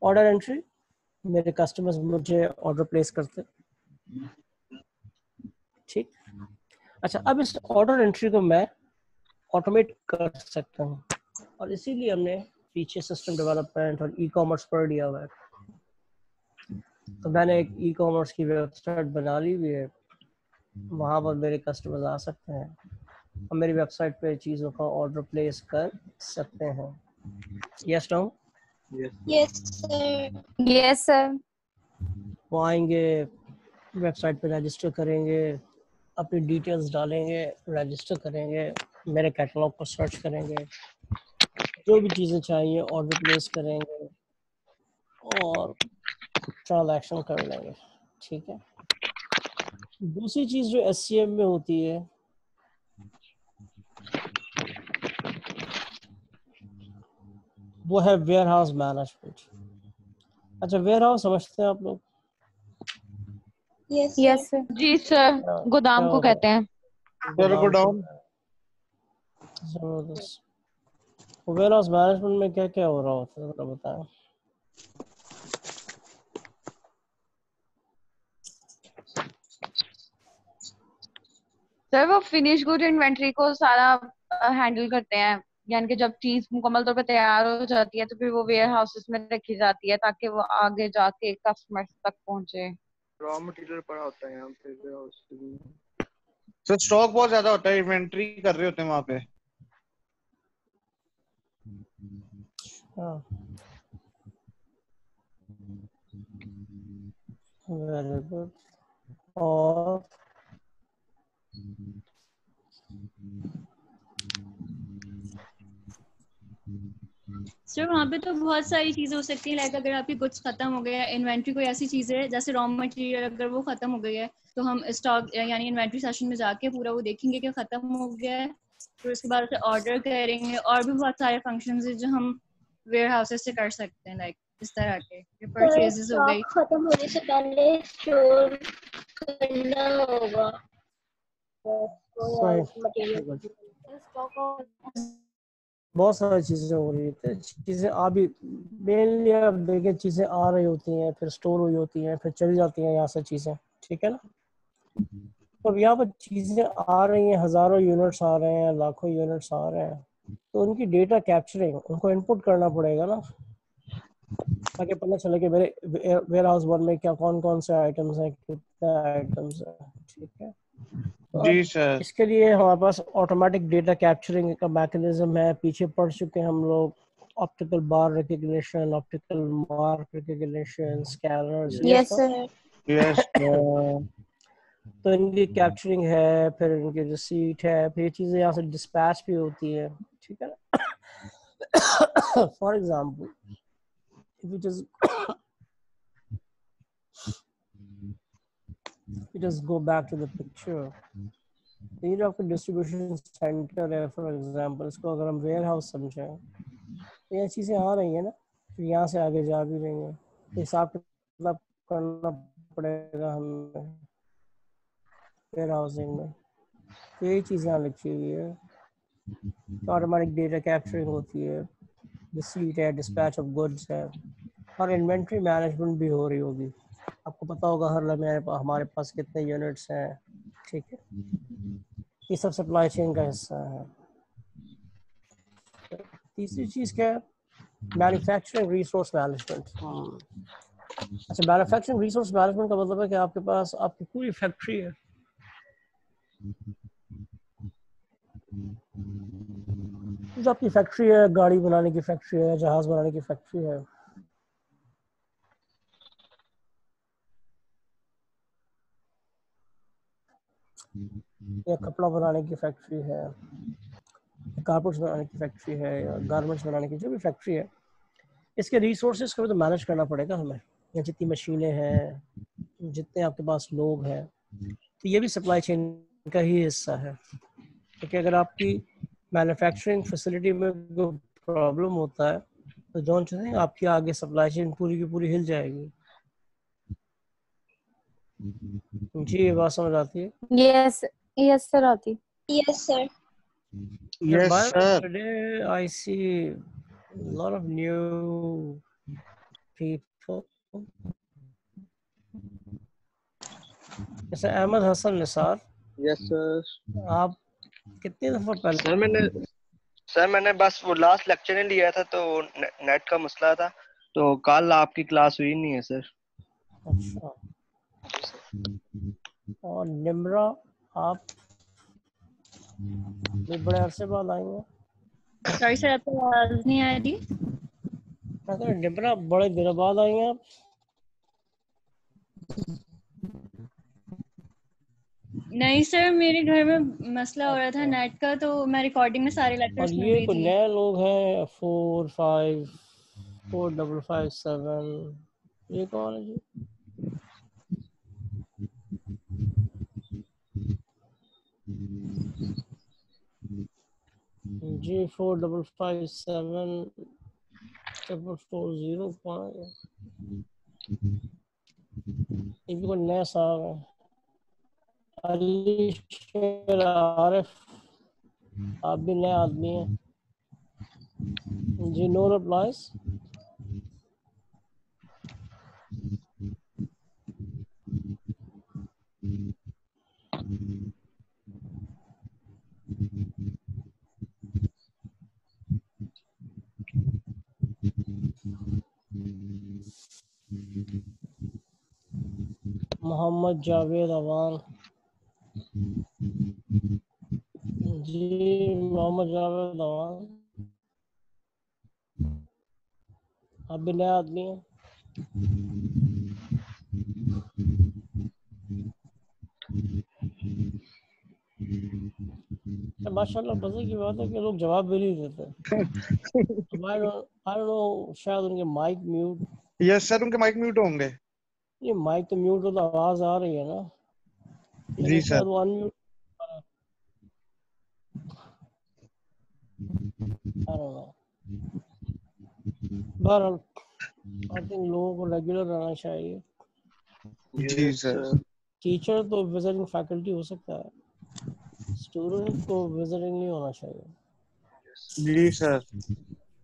ऑर्डर एंट्री मेरे कस्टमर्स मुझे ऑर्डर प्लेस करते अच्छा अब इस ऑर्डर एंट्री को मैं ऑटोमेट कर सकता हूँ। और इसीलिए हमने पीछे सिस्टम डेवलपमेंट और ई कॉमर्स पढ़ लिया हुआ है। तो मैंने एक ई कॉमर्स की वेबसाइट बना ली हुई है। वहाँ पर मेरे कस्टमर्स आ सकते हैं। और मेरी वेबसाइट पे चीज़ों का ऑर्डर प्लेस कर सकते हैं। Yes no yes yes sir वो आएँगे वेबसाइट पे रजिस्टर करेंगे। अपनी डिटेल्स डालेंगे रजिस्टर करेंगे, मेरे कैटलॉग को सर्च करेंगे, जो भी चीज़ें चाहिए ऑर्डर प्लेस करेंगे और ट्रांजैक्शन कर लेंगे, ठीक है? दूसरी चीज़ जो एससीएम में होती है, वो है वेयर हाउस मैनेजमेंट अच्छा वेयर हाउस समझते हैं आप लोग? यस यस जी सर गोदाम को कहते हैं। Sir godown warehouse management में क्या क्या हो रहा होता है जरा बताएँ। सर वो फिनिश गुड इन्वेंट्री को सारा हैंडल करते हैं। यानी कि जब चीज़ मुकम्मल तौर पे तैयार हो जाती है तो फिर वो वेयर हाउसेस में रखी जाती है ताकि वो आगे जाके कस्टमर्स तक पहुँचे। रॉ मटेरियल पड़ा होता है यहाँ पे सर स्टॉक बहुत ज़्यादा होता है इन्वेंट्री कर रहे होते हैं वहाँ पे। हाँ। वेरी गुड और सर वहाँ पे तो बहुत सारी चीज़ें हो सकती है लाइक अगर आपकी गुड्स खत्म हो गया इन्वेंट्री कोई ऐसी चीज़ है जैसे रॉ मटेरियल अगर वो खत्म हो गई है तो हम स्टॉक यानी इन्वेंट्री सेशन में जाके पूरा वो देखेंगे कि खत्म हो गया है फिर उसके बाद उसे ऑर्डर करेंगे और भी बहुत सारे फ़ंक्शन है जो हम वेयर हाउसेस से कर सकते हैं लाइक इस तरह के परचेजेस हो गई। खत्म होने से पहले स्टोर करना होगा। बहुत सारी चीज़ें हो रही होती है। चीज़ें आ भी मेनली आप देखें चीज़ें आ रही होती हैं फिर स्टोर हुई होती हैं फिर चली जाती हैं यहाँ से चीज़ें ठीक है ना? तो अब यहाँ पर चीज़ें आ रही हैं हज़ारों यूनिट्स आ रहे हैं लाखों यूनिट्स आ रहे हैं तो उनकी डेटा कैप्चरिंग उनको इनपुट करना पड़ेगा ना? ताकि पता चले कि मेरे वेयर हाउस वन में क्या कौन कौन से आइटम्स हैं कितने आइटम्स हैं ठीक है? जी सर। इसके लिए हमारे पास ऑटोमेटिक डेटा कैप्चरिंग का मैकेनिज्म है। पीछे पढ़ चुके हैं हम लोग। Optical bar recognition optical mark recognition scanners yes sir yes तो इनकी कैप्चरिंग है फिर इनकी रिसीट है फिर ये चीज़ें यहाँ से डिस्पैच भी होती है ठीक है ना? For example if you just you just go back to the picture. ये जो आपका डिस्ट्रीब्यूशन सेंटर है फॉर एग्जांपल इसको अगर हम वेयर हाउस समझें तो ये चीज़ें आ रही हैं ना फिर यहाँ से आगे जा भी रही हैं। तो हिसाब किताब करना पड़ेगा हमें वेयर हाउसिंग में कई चीज़ें यहाँ लिखी हुई है। ऑटोमेटिक डेटा कैप्चरिंग होती है। रिसीट है डिस्पैच ऑफ़ गुड्स है। और इन्वेंट्री मैनेजमेंट भी हो रही होगी। आपको पता होगा हर लम्हे हमारे पास कितने यूनिट्स हैं, ठीक है? ये सब सप्लाई चेन का हिस्सा है। तीसरी चीज़ क्या है? मैन्युफैक्चरिंग रिसोर्स मैनेजमेंट अच्छा मैन्युफैक्चरिंग रिसोर्स मैनेजमेंट का मतलब है कि आपके पास, आपकी पूरी फैक्ट्री है। जो आपकी फैक्ट्री है, गाड़ी बनाने की फैक्ट्री है, जहाज़ बनाने की फैक्ट्री है या कपड़ा बनाने की फैक्ट्री है कारपेट्स बनाने की फैक्ट्री है, या गारमेंट्स बनाने की जो भी फैक्ट्री है, इसके रिसोर्सेज को तो मैनेज करना पड़ेगा हमें। या जितनी मशीनें हैं, जितने आपके पास लोग हैं तो ये भी सप्लाई चेन का ही हिस्सा है। क्योंकि अगर आपकी मैन्युफैक्चरिंग फैसिलिटी में प्रॉब्लम होता है तो यू थिंक आपकी आगे सप्लाई चेन पूरी की पूरी हिल जाएगी। जी, ये बात समझ आती है। यस यस सर आती। Yes sir Yes, but sir. today I see a lot of new people. जैसे अहमद हसन निसार। यस सर आप कितनी दफ़ा पहले सर मैंने सर मैंने बस वो लास्ट लेक्चर ही लिया था तो ने, नेट का मसला था तो कल आपकी क्लास हुई नहीं है सर अच्छा। और निम्रा आप भी बड़े अरसे बाद आई हैं। सॉरी सर आपको आवाज़ नहीं आ रही। मैं कह निम्रा बड़े दिनों बाद आई हैं आप। नहीं सर मेरे घर में मसला हो रहा था नेट का तो मैं रिकॉर्डिंग में सारे और लेक्चर्स सुन ये थी। नए लोग हैं four five four double five seven ये कौन है जी? Double five seven double four zero कौन है ये भी कोई नया साहब है आरिफ आप भी नए आदमी हैं जी नो रिप्लाइज मोहम्मद जावेद अवान जी मोहम्मद जावेद अवान आप भी नए आदमी हैं? तो माशाल्लाह मज़े की बात है कि लोग जवाब भी नहीं देते। आई डोंट नो शायद उनके माइक म्यूट यस सर उनके माइक म्यूट होंगे। ये माइक तो म्यूट हो तो आवाज़ आ रही है ना। जी सर। वो अनम्यूट. बहरहाल आई थिंक लोगों को रेगुलर रहना चाहिए। जी सर। टीचर तो विजिटिंग फैकल्टी हो सकता है। स्टूडेंट को विजिटिंग नहीं होना चाहिए। जी sir.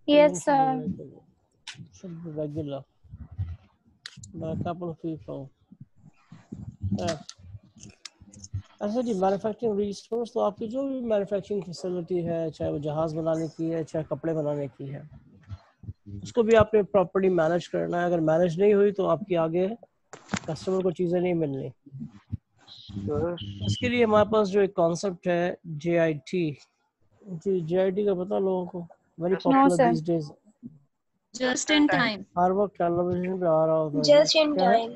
Yes sir should be regular by a couple of people. Yeah. ऐसे जी मैन्युफैक्चरिंग रिसोर्स तो आपकी जो भी मैन्युफैक्चरिंग फैसिलिटी है चाहे वो जहाज़ बनाने की है चाहे कपड़े बनाने की है उसको भी आपने प्रॉपर्ली मैनेज करना है। अगर मैनेज नहीं हुई तो आपकी आगे कस्टमर को चीज़ें नहीं मिलनी। इसके लिए हमारे पास जो एक कॉन्सेप्ट है जे I T G J I T का पता लोगों को? Very popular days just in time हर वक्त टेलीविज़न पे आ रहा होता है Just in है? time.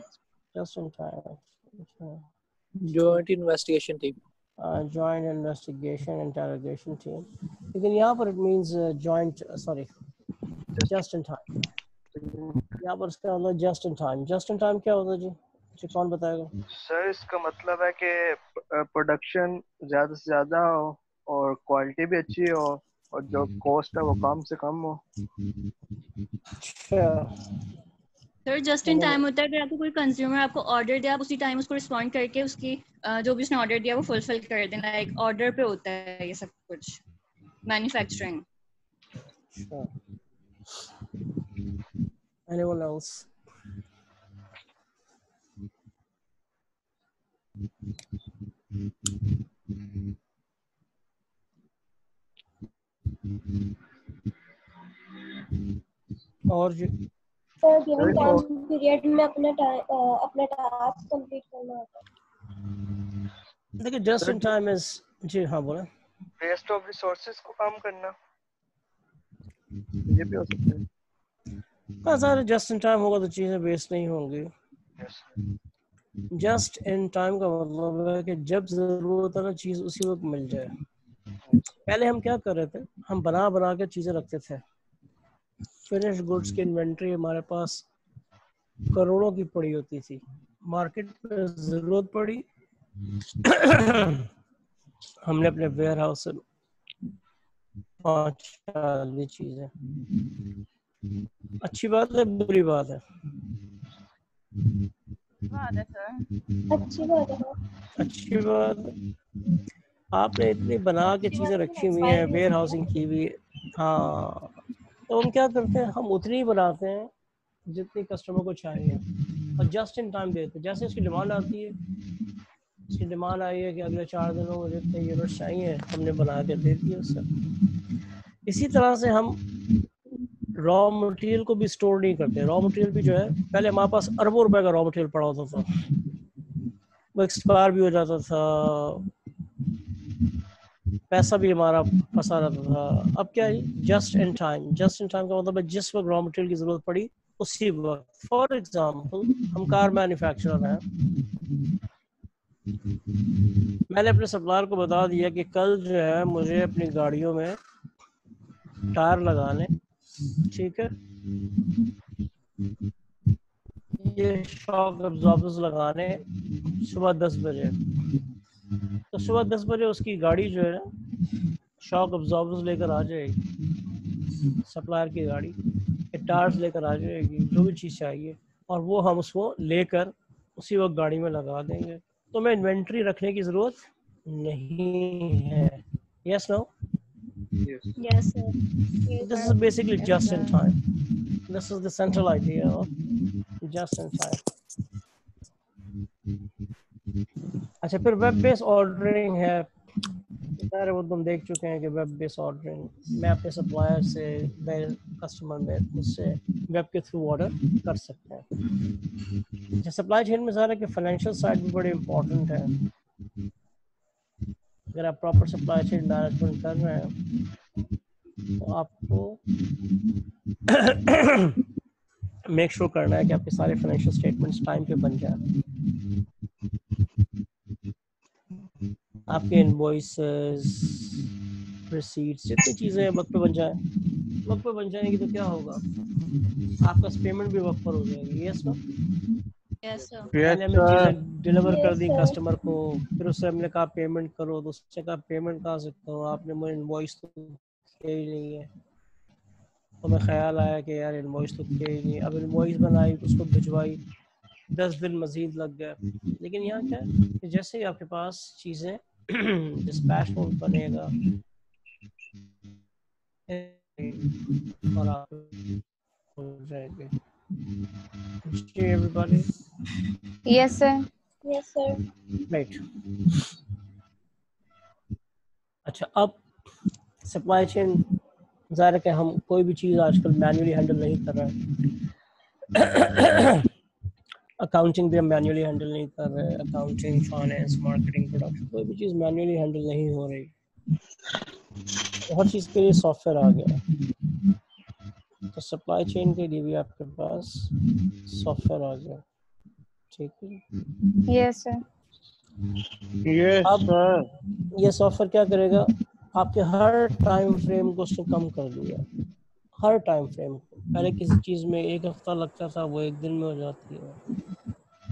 Just in time. अच्छा joint investigation team joint investigation interrogation team लेकिन यहाँ पर it means joint sorry just in time यहाँ पर इसका मतलब just in time just in time क्या होता है जी जी कौन बताएगा सर इसका मतलब है कि प्रोडक्शन ज़्यादा से ज़्यादा हो और क्वालिटी भी अच्छी हो और जो कॉस्ट है वो कम से कम हो। सर जस्ट इन टाइम होता है अगर आपको कोई कंज्यूमर आपको ऑर्डर दे आप उसी टाइम उसको रिस्पॉन्ड करके उसकी जो भी उसने ऑर्डर दिया वो फुलफिल कर दें लाइक ऑर्डर पे होता है ये सब कुछ। मैन्युफैक्चरिंग. Anyone else? और जी सर गिवन टाइम पीरियड में अपना टाइम अपना टास्क कंप्लीट करना होता है। देखिए जस्ट इन टाइम इज़ जी हाँ बोले। वेस्ट ऑफ़ रिसोर्सेज को काम करना। ये भी हो सकता है। हाँ सारे जस्ट इन टाइम होगा तो चीज़ें वेस्ट नहीं होंगी। यस जस्ट इन टाइम का मतलब है कि जब ज़रूरत है ना चीज़ उसी वक्त मिल जाए। पहले हम क्या कर रहे थे? हम बना बना के चीज़ें रखते थे। फिनिश गुड्स की इन्वेंट्री हमारे पास करोड़ों की पड़ी होती थी। मार्केट में ज़रूरत पड़ी। हमने अपने वेयर हाउस से पहुँचा दी चीज़ें। अच्छी बात है बुरी बात है? है अच्छी बात है। अच्छी बात। आपने इतनी बना के चीज़ें रखी हुई हैं वेयर हाउसिंग की हुई, है। तो हम क्या करते हैं, हम उतनी ही बनाते हैं जितनी कस्टमर को चाहिए। और जस्ट इन टाइम देते हैं। जैसे इसकी डिमांड आती है, इसकी डिमांड आई है कि अगले चार दिनों में जितने यूनिट्स चाहिए, हमने बना के दे दिए उससे इसी तरह से हम रॉ मटेरियल को भी स्टोर नहीं करते। रॉ मटेरियल भी जो है, पहले हमारे पास अरबों रुपए का रॉ मटेरियल पड़ा होता था। वो एक्सपायर भी हो जाता था। पैसा भी हमारा फंसा रहता था। अब क्या है just in time just in time का मतलब है जिस वक्त रॉ मटेरियल की ज़रूरत पड़ी, उसी वक्त। फॉर एग्ज़ाम्पल हम कार मैन्युफैक्चरर हैं। मैंने अपने सप्लायर को बता दिया कि कल जो है मुझे अपनी गाड़ियों में टायर लगाने, ठीक है? ये शॉक लगाने सुबह दस बजे। तो सुबह दस बजे उसकी गाड़ी जो है ना शॉक अब्जॉर्बर्स लेकर आ जाएगी। सप्लायर की गाड़ी टायर्स लेकर आ जाएगी जो भी चीज़ चाहिए। और वो हम उसको लेकर उसी वक्त गाड़ी में लगा देंगे। तो मैं इन्वेंट्री रखने की ज़रूरत नहीं है। Yes no Yes. Yes sir this is basically just in time. This is the central idea of just in time. अच्छा फिर वेब बेस ऑर्डरिंग है। सारे वो तुम देख चुके हैं कि वेब बेस्ड ऑर्डरिंग मैं अपने सप्लायर से मेरे कस्टमर में उससे वेब के थ्रू ऑर्डर कर सकते हैं। अच्छा सप्लाई चेन में सारा कि फाइनेंशियल साइड भी बड़ी इंपॉर्टेंट है। अगर आप प्रॉपर सप्लाई चेन मैनेजमेंट कर रहे हैं तो आपको मेक श्योर sure करना है कि आपके सारे फाइनेंशियल स्टेटमेंट्स टाइम पे बन जाए। आपके इनवॉइसेस रिसीट्स जितनी चीज़ें वक्त पे बन जाए। वक्त पे बन जाएँगी तो क्या होगा? आपका पेमेंट भी वक्त पर हो जाएगी यस ना सर पहले हमने डिलीवर कर दी कस्टमर को फिर उससे हमने कहा पेमेंट करो तो उससे कहा पेमेंट कहाँ से करो? आपने मुझे इनवॉइस तो किया ही नहीं है। तो मैं ख्याल आया कि यार इनवॉइस तो किया ही नहीं अब इनवॉइस बनाई उसको भिजवाई दस दिन मजीद लग गए लेकिन यहाँ क्या है कि जैसे ही आपके पास चीज़ें डिस्पैच बनेगा। और आप हो जाएँगे। जी everybody Yes, sir. Yes sir right अच्छा अब सप्लाई चेन ज़ाहिर है कि हम कोई भी चीज़ आजकल मैन्युअली हैंडल नहीं कर रहे हैं। अकाउंटिंग भी हम मैन्युअली हैंडल नहीं कर रहे अकाउंटिंग फाइनेंस मार्केटिंग प्रोडक्शन कोई भी चीज़ मैन्युअली हैंडल नहीं हो रही। तो हर चीज़ के लिए सॉफ्टवेयर आ गया। तो सप्लाई चेन के लिए भी आपके पास सॉफ्टवेयर आ गया। ठीक है? Yes, sir. Yes, अब ये सॉफ्टवेयर क्या करेगा? आपके हर टाइम फ्रेम को उसने कम कर दिया। हर टाइम फ्रेम को। पहले किसी चीज़ में एक हफ़्ता लगता था, वो एक दिन में हो जाती है।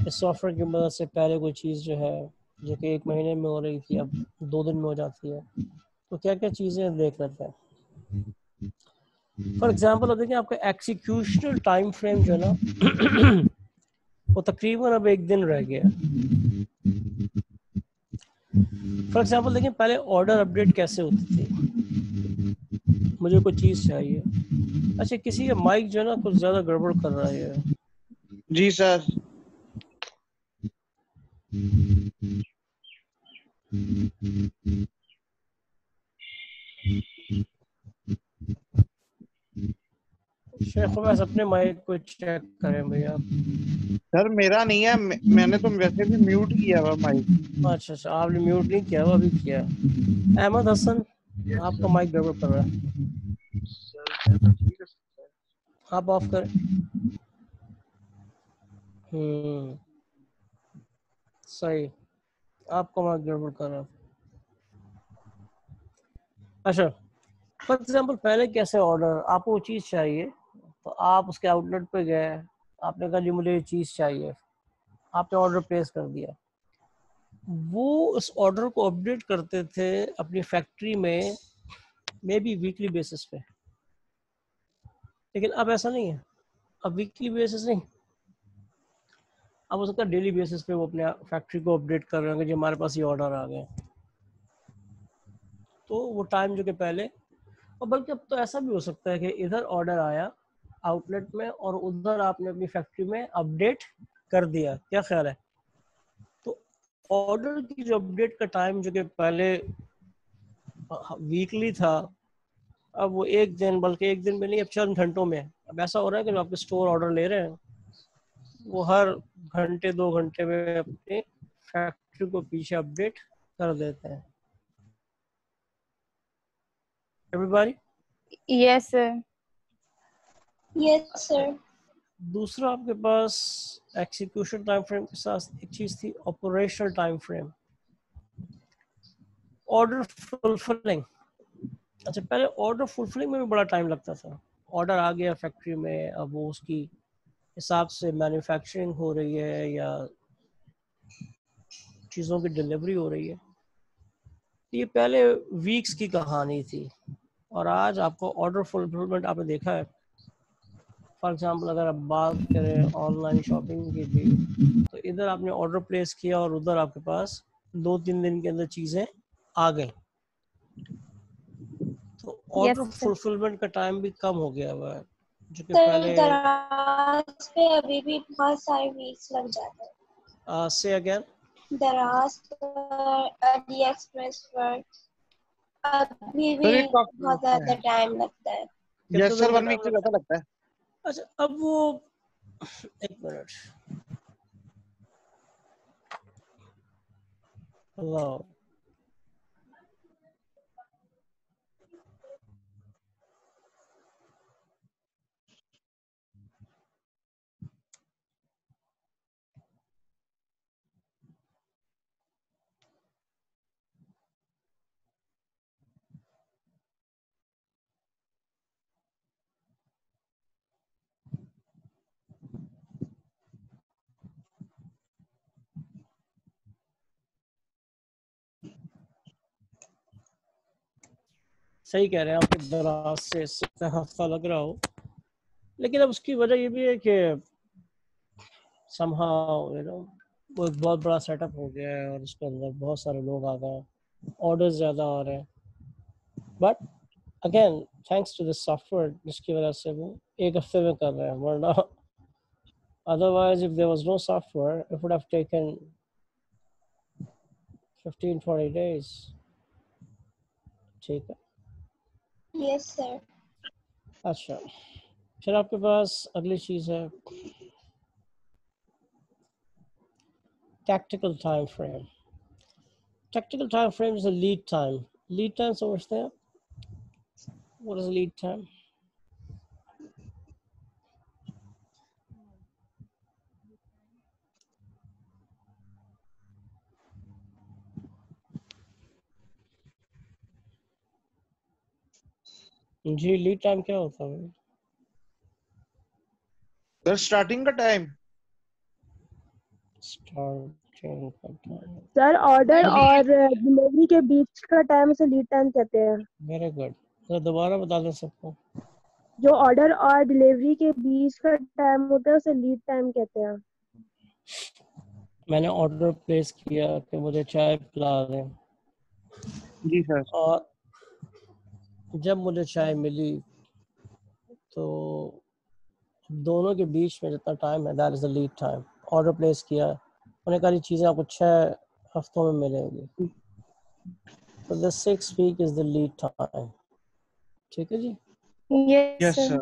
इस सॉफ्टवेयर की मदद से पहले कोई चीज़ जो है, जो कि एक महीने में हो रही थी, अब दो दिन में हो जाती है। तो क्या क्या चीज़ें देख लेते हैं? फॉर एग्ज़ाम्पल अब देखिए आपका एक्सिक्यूशनल टाइम फ्रेम जो है ना, वो तकरीबन अब एक दिन रह गया। फॉर एग्ज़ाम्पल देखिए पहले ऑर्डर अपडेट कैसे होती थी? मुझे कोई चीज़ चाहिए। अच्छा किसी का माइक जो है ना कुछ ज़्यादा गड़बड़ कर रहा है जी सर शेख वैस अपने माइक को चेक करें भैया। सर मेरा नहीं है मैंने तो वैसे भी म्यूट किया हुआ माइक अच्छा अच्छा आपने म्यूट नहीं किया वो अभी किया। अहमद हसन आपका माइक गड़बड़ कर रहा है। आप ऑफ़ करें। हम्म। सही। आपको माइक गड़बड़ कर रहा है। अच्छा फॉर एग्जांपल पहले कैसे ऑर्डर आपको वो चीज़ चाहिए तो आप उसके आउटलेट पे गए, आपने कहा, जी, मुझे ये चीज़ चाहिए। आपने ऑर्डर प्लेस कर दिया। वो उस ऑर्डर को अपडेट करते थे अपनी फैक्ट्री में मे बी वीकली बेसिस पे। लेकिन अब ऐसा नहीं है। अब वीकली बेसिस नहीं। अब हो सकता है डेली बेसिस पे वो अपने फैक्ट्री को अपडेट कर रहे हैं कि हमारे पास ये ऑर्डर आ गए। तो वो टाइम जो कि पहले, और बल्कि अब तो ऐसा भी हो सकता है कि इधर ऑर्डर आया आउटलेट में और उधर आपने अपनी फैक्ट्री में अपडेट कर दिया। क्या ख्याल है? तो ऑर्डर की जो अपडेट का टाइम जो कि पहले वीकली था अब वो एक दिन बल्कि एक दिन में नहीं अब चंद घंटों में। अब ऐसा हो रहा है कि जो आपके स्टोर ऑर्डर ले रहे हैं वो हर घंटे दो घंटे में अपनी फैक्ट्री को पीछे अपडेट कर देते हैं। Everybody Yes, sir. Yes, sir. दूसरा आपके पास एक्सिक्यूशन टाइम फ्रेम के साथ एक चीज़ थी operational time frame order fulfilling अच्छा पहले ऑर्डर फुलफिलिंग में भी बड़ा टाइम लगता था। ऑर्डर आ गया फैक्ट्री में, अब वो उसकी हिसाब से मैन्युफैक्चरिंग हो रही है या चीज़ों की डिलीवरी हो रही है। ये पहले वीक्स की कहानी थी। और आज आपको ऑर्डर फुलफिलमेंट आपने देखा है। फॉर एग्जांपल अगर आप बात करें ऑनलाइन शॉपिंग की भी तो इधर आपने ऑर्डर प्लेस किया और उधर आपके पास दो तीन दिन के अंदर चीज़ें आ गई। तो ऑर्डर. फुलफिलमेंट का टाइम भी कम हो गया हुआ है जो कि पहले दराज पे अभी भी बहुत सारे वीक्स लग जाते हैं। से अगेन दराज पर अली एक्सप्रेस पर अभी भी बहुत ज़्यादा टाइम लगता है। यस सर वन वीक से ज़्यादा लगता है। अच्छा अब वो एक मिनट हेलो सही कह रहे हैं, आपके दराज से हफ़्ता लग रहा हो। लेकिन अब उसकी वजह ये भी है कि somehow यू नो वो एक बहुत बड़ा सेटअप हो गया है और उसके अंदर बहुत सारे लोग आ गए ऑर्डर्स ज़्यादा आ रहे हैं। But again thanks to this software जिसकी वजह से वो एक हफ़्ते में कर रहे हैं, वरना otherwise if there was no software, it would have taken 15 20 days ठीक है। यस सर अच्छा फिर आपके पास अगली चीज़ है tactical time frame tactical time frame is a lead time lead time समझते हैं आप? what is lead time जी लीड टाइम क्या होता है? सर स्टार्टिंग का टाइम स्टार्टिंग का टाइम सर ऑर्डर और डिलीवरी के बीच का टाइम उसे लीड टाइम कहते हैं। वेरी गुड जरा दोबारा बता दें सबको। जो ऑर्डर और डिलीवरी के बीच का टाइम होता है उसे लीड टाइम कहते हैं। मैंने ऑर्डर प्लेस किया कि मुझे चाय पिला दें। जी सर और जब मुझे चाय मिली तो दोनों के बीच में जितना टाइम है that is the lead time order place किया उन्हें कहा चीज़ें आपको छः हफ्तों में मिलेंगी. तो the six week is the lead time ठीक है जी? यस सर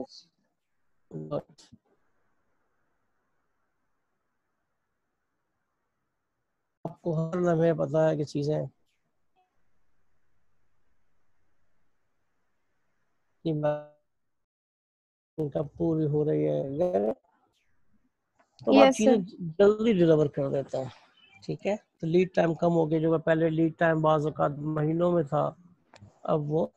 आपको हर लम्हे पता है कि चीज़ें कि कब पूरी हो रही है वगैरह। तो Yes. चीज़ें जल्दी डिलीवर कर देते हैं ठीक है तो लीड टाइम कम हो गया जो पहले लीड टाइम बाज़ महीनों में था अब वो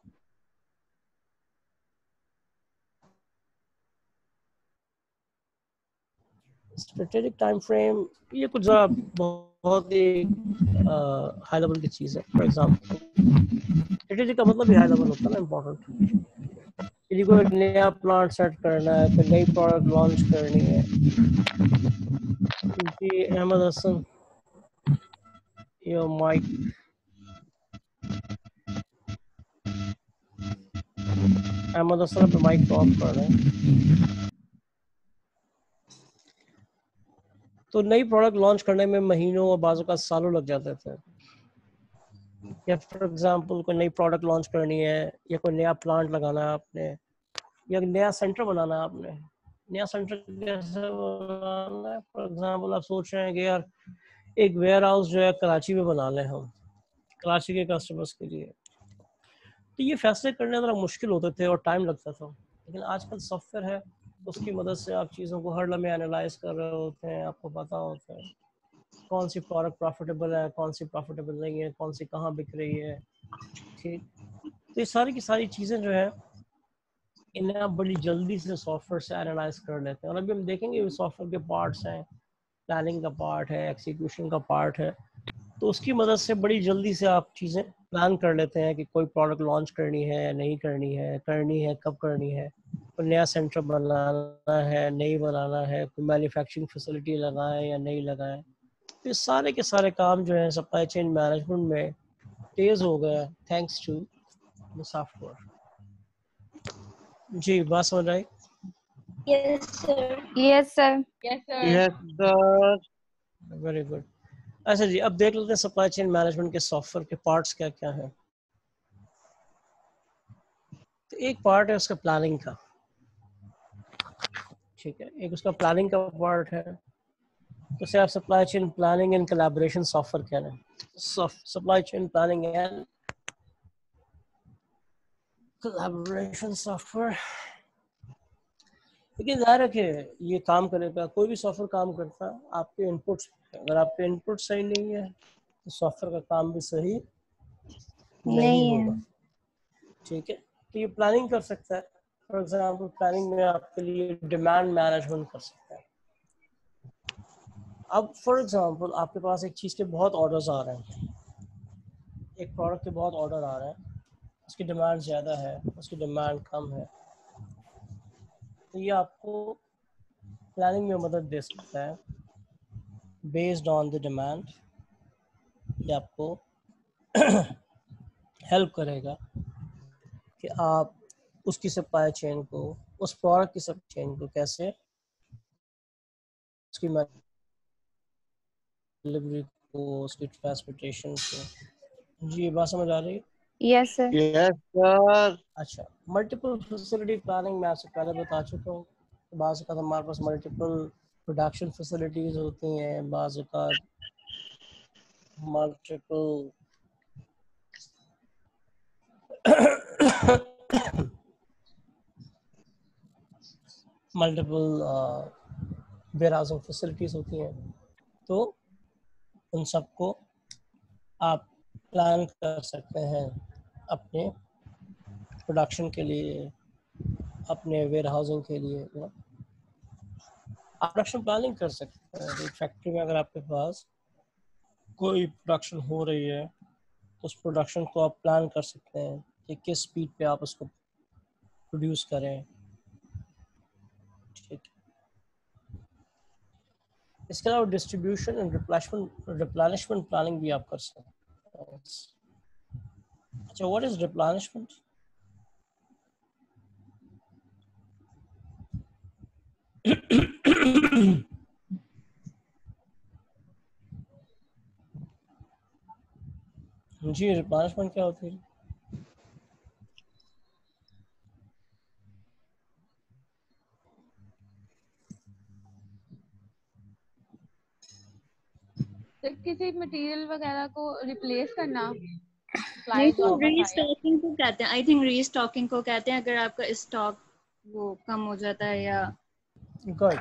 स्ट्रेटेजिक टाइम फ्रेम ये कुछ ज़रा बहुत ही हाई लेवल की चीज़ है फॉर एग्जांपल स्ट्रेटेजिक का मतलब भी हाई लेवल होता है ना इम्पोर्टेंट यदि कोई नया प्लांट सेट करना है कोई नई प्रोडक्ट लॉन्च करनी है जी अहमद हसन योर माइक अहमद हसन अपने माइक ऑफ़ कर रहे हैं तो नई प्रोडक्ट लॉन्च करने में महीनों और बाजू का सालों लग जाते थे। या फॉर एग्जांपल कोई नई प्रोडक्ट लॉन्च करनी है, या कोई नया प्लांट लगाना है आपने, या नया सेंटर बनाना है आपने, नया सेंटर कैसे बनाना है? फॉर एग्जांपल आप सोच रहे हैं कि यार, एक वेयर हाउस जो है कराची में बना लें हम, कराची के कस्टमर्स के लिए। तो ये फैसले करने ज़रा मुश्किल होते थे और टाइम लगता था। लेकिन आजकल सॉफ्टवेयर है, उसकी मदद से आप चीज़ों को हर लम्हे एनालाइज कर रहे होते हैं, आपको पता होता है। कौन सी प्रोडक्ट प्रॉफिटेबल है, कौन सी प्रॉफिटेबल नहीं है, कौन सी कहाँ बिक रही है, ठीक? तो ये सारी की सारी चीज़ें जो है, इन्हें आप बड़ी जल्दी से सॉफ्टवेयर से एनालाइज कर लेते हैं। और अभी हम देखेंगे सॉफ्टवेयर के पार्ट्स हैं प्लानिंग का पार्ट है एक्सिक्यूशन का पार्ट है तो उसकी मदद से बड़ी जल्दी से आप चीज़ें प्लान कर लेते हैं कि कोई प्रोडक्ट लॉन्च करनी है नहीं करनी है करनी है, कब करनी है, कोई नया सेंटर बनाना है नहीं बनाना है, कोई मैन्युफैक्चरिंग फैसिलिटी लगाएँ या नहीं लगाएँ। तो ये सारे के सारे काम जो है सप्लाई चेन मैनेजमेंट में तेज़ हो गया थैंक्स टू द सॉफ्टवेयर जी बात समझ आई. यस सर वेरी गुड अच्छा जी अब देख लेते हैं सप्लाई चेन मैनेजमेंट के सॉफ्टवेयर के पार्ट्स क्या क्या हैं। तो एक पार्ट है उसका प्लानिंग का। ठीक है एक उसका प्लानिंग का पार्ट है। तो उसे आप supply chain planning and collaboration software कह रहे हैं। Supply chain planning and collaboration software लेकिन ज़ाहिर है कि ये काम करेगा कोई भी सॉफ्टवेयर काम करता है आपके इनपुट्स अगर आपके इनपुट सही नहीं है तो सॉफ्टवेयर का काम भी सही नहीं, नहीं है। होगा। ठीक है? तो ये प्लानिंग कर सकता है। फॉर एग्जांपल प्लानिंग में आपके लिए डिमांड मैनेजमेंट कर सकता है। अब फॉर एग्जांपल आपके पास एक चीज़ के बहुत ऑर्डर्स आ रहे हैं। एक प्रोडक्ट के बहुत ऑर्डर आ रहे हैं। उसकी डिमांड ज़्यादा है, उसकी डिमांड कम है। तो ये आपको प्लानिंग में मदद दे सकता है। बेस्ड ऑन द डिमांड ये आपको हेल्प करेगा कि आप उसकी सप्लाई चेन को, उस प्रोडक्ट की सप्लाई चेन को कैसे उसकी डिलीवरी को उसकी ट्रांसपोर्टेशन को। जी बात समझ आ रही है? Yes, sir. यस सर अच्छा मल्टीपल फैसिलिटी प्लानिंग मैं आपसे पहले बता चुका हूँ। बाज़ हमारे पास मल्टीपल प्रोडक्शन फैसिलिटीज़ होती हैं बाज़ multiple multiple warehousing facilities होती हैं। तो उन सबको आप प्लान कर सकते हैं अपने प्रोडक्शन के लिए, अपने वेयर हाउसिंग के लिए. आप प्रोडक्शन प्लानिंग कर सकते हैं एक फैक्ट्री में अगर आपके पास कोई प्रोडक्शन हो रही है तो उस प्रोडक्शन को आप प्लान कर सकते हैं कि किस स्पीड पे आप उसको प्रोड्यूस करें इसके अलावा distribution and replenishment replenishment planning भी आप कर सकते हैं। अच्छा व्हाट इज़ रिप्लेनिशमेंट जी रिप्लेनिशमेंट क्या होती है? किसी मटेरियल वगैरह को रिप्लेस करना नहीं तो रीस्टॉकिंग को कहते हैं आई थिंक रीस्टॉकिंग को कहते हैं अगर आपका स्टॉक वो कम हो जाता है या गुड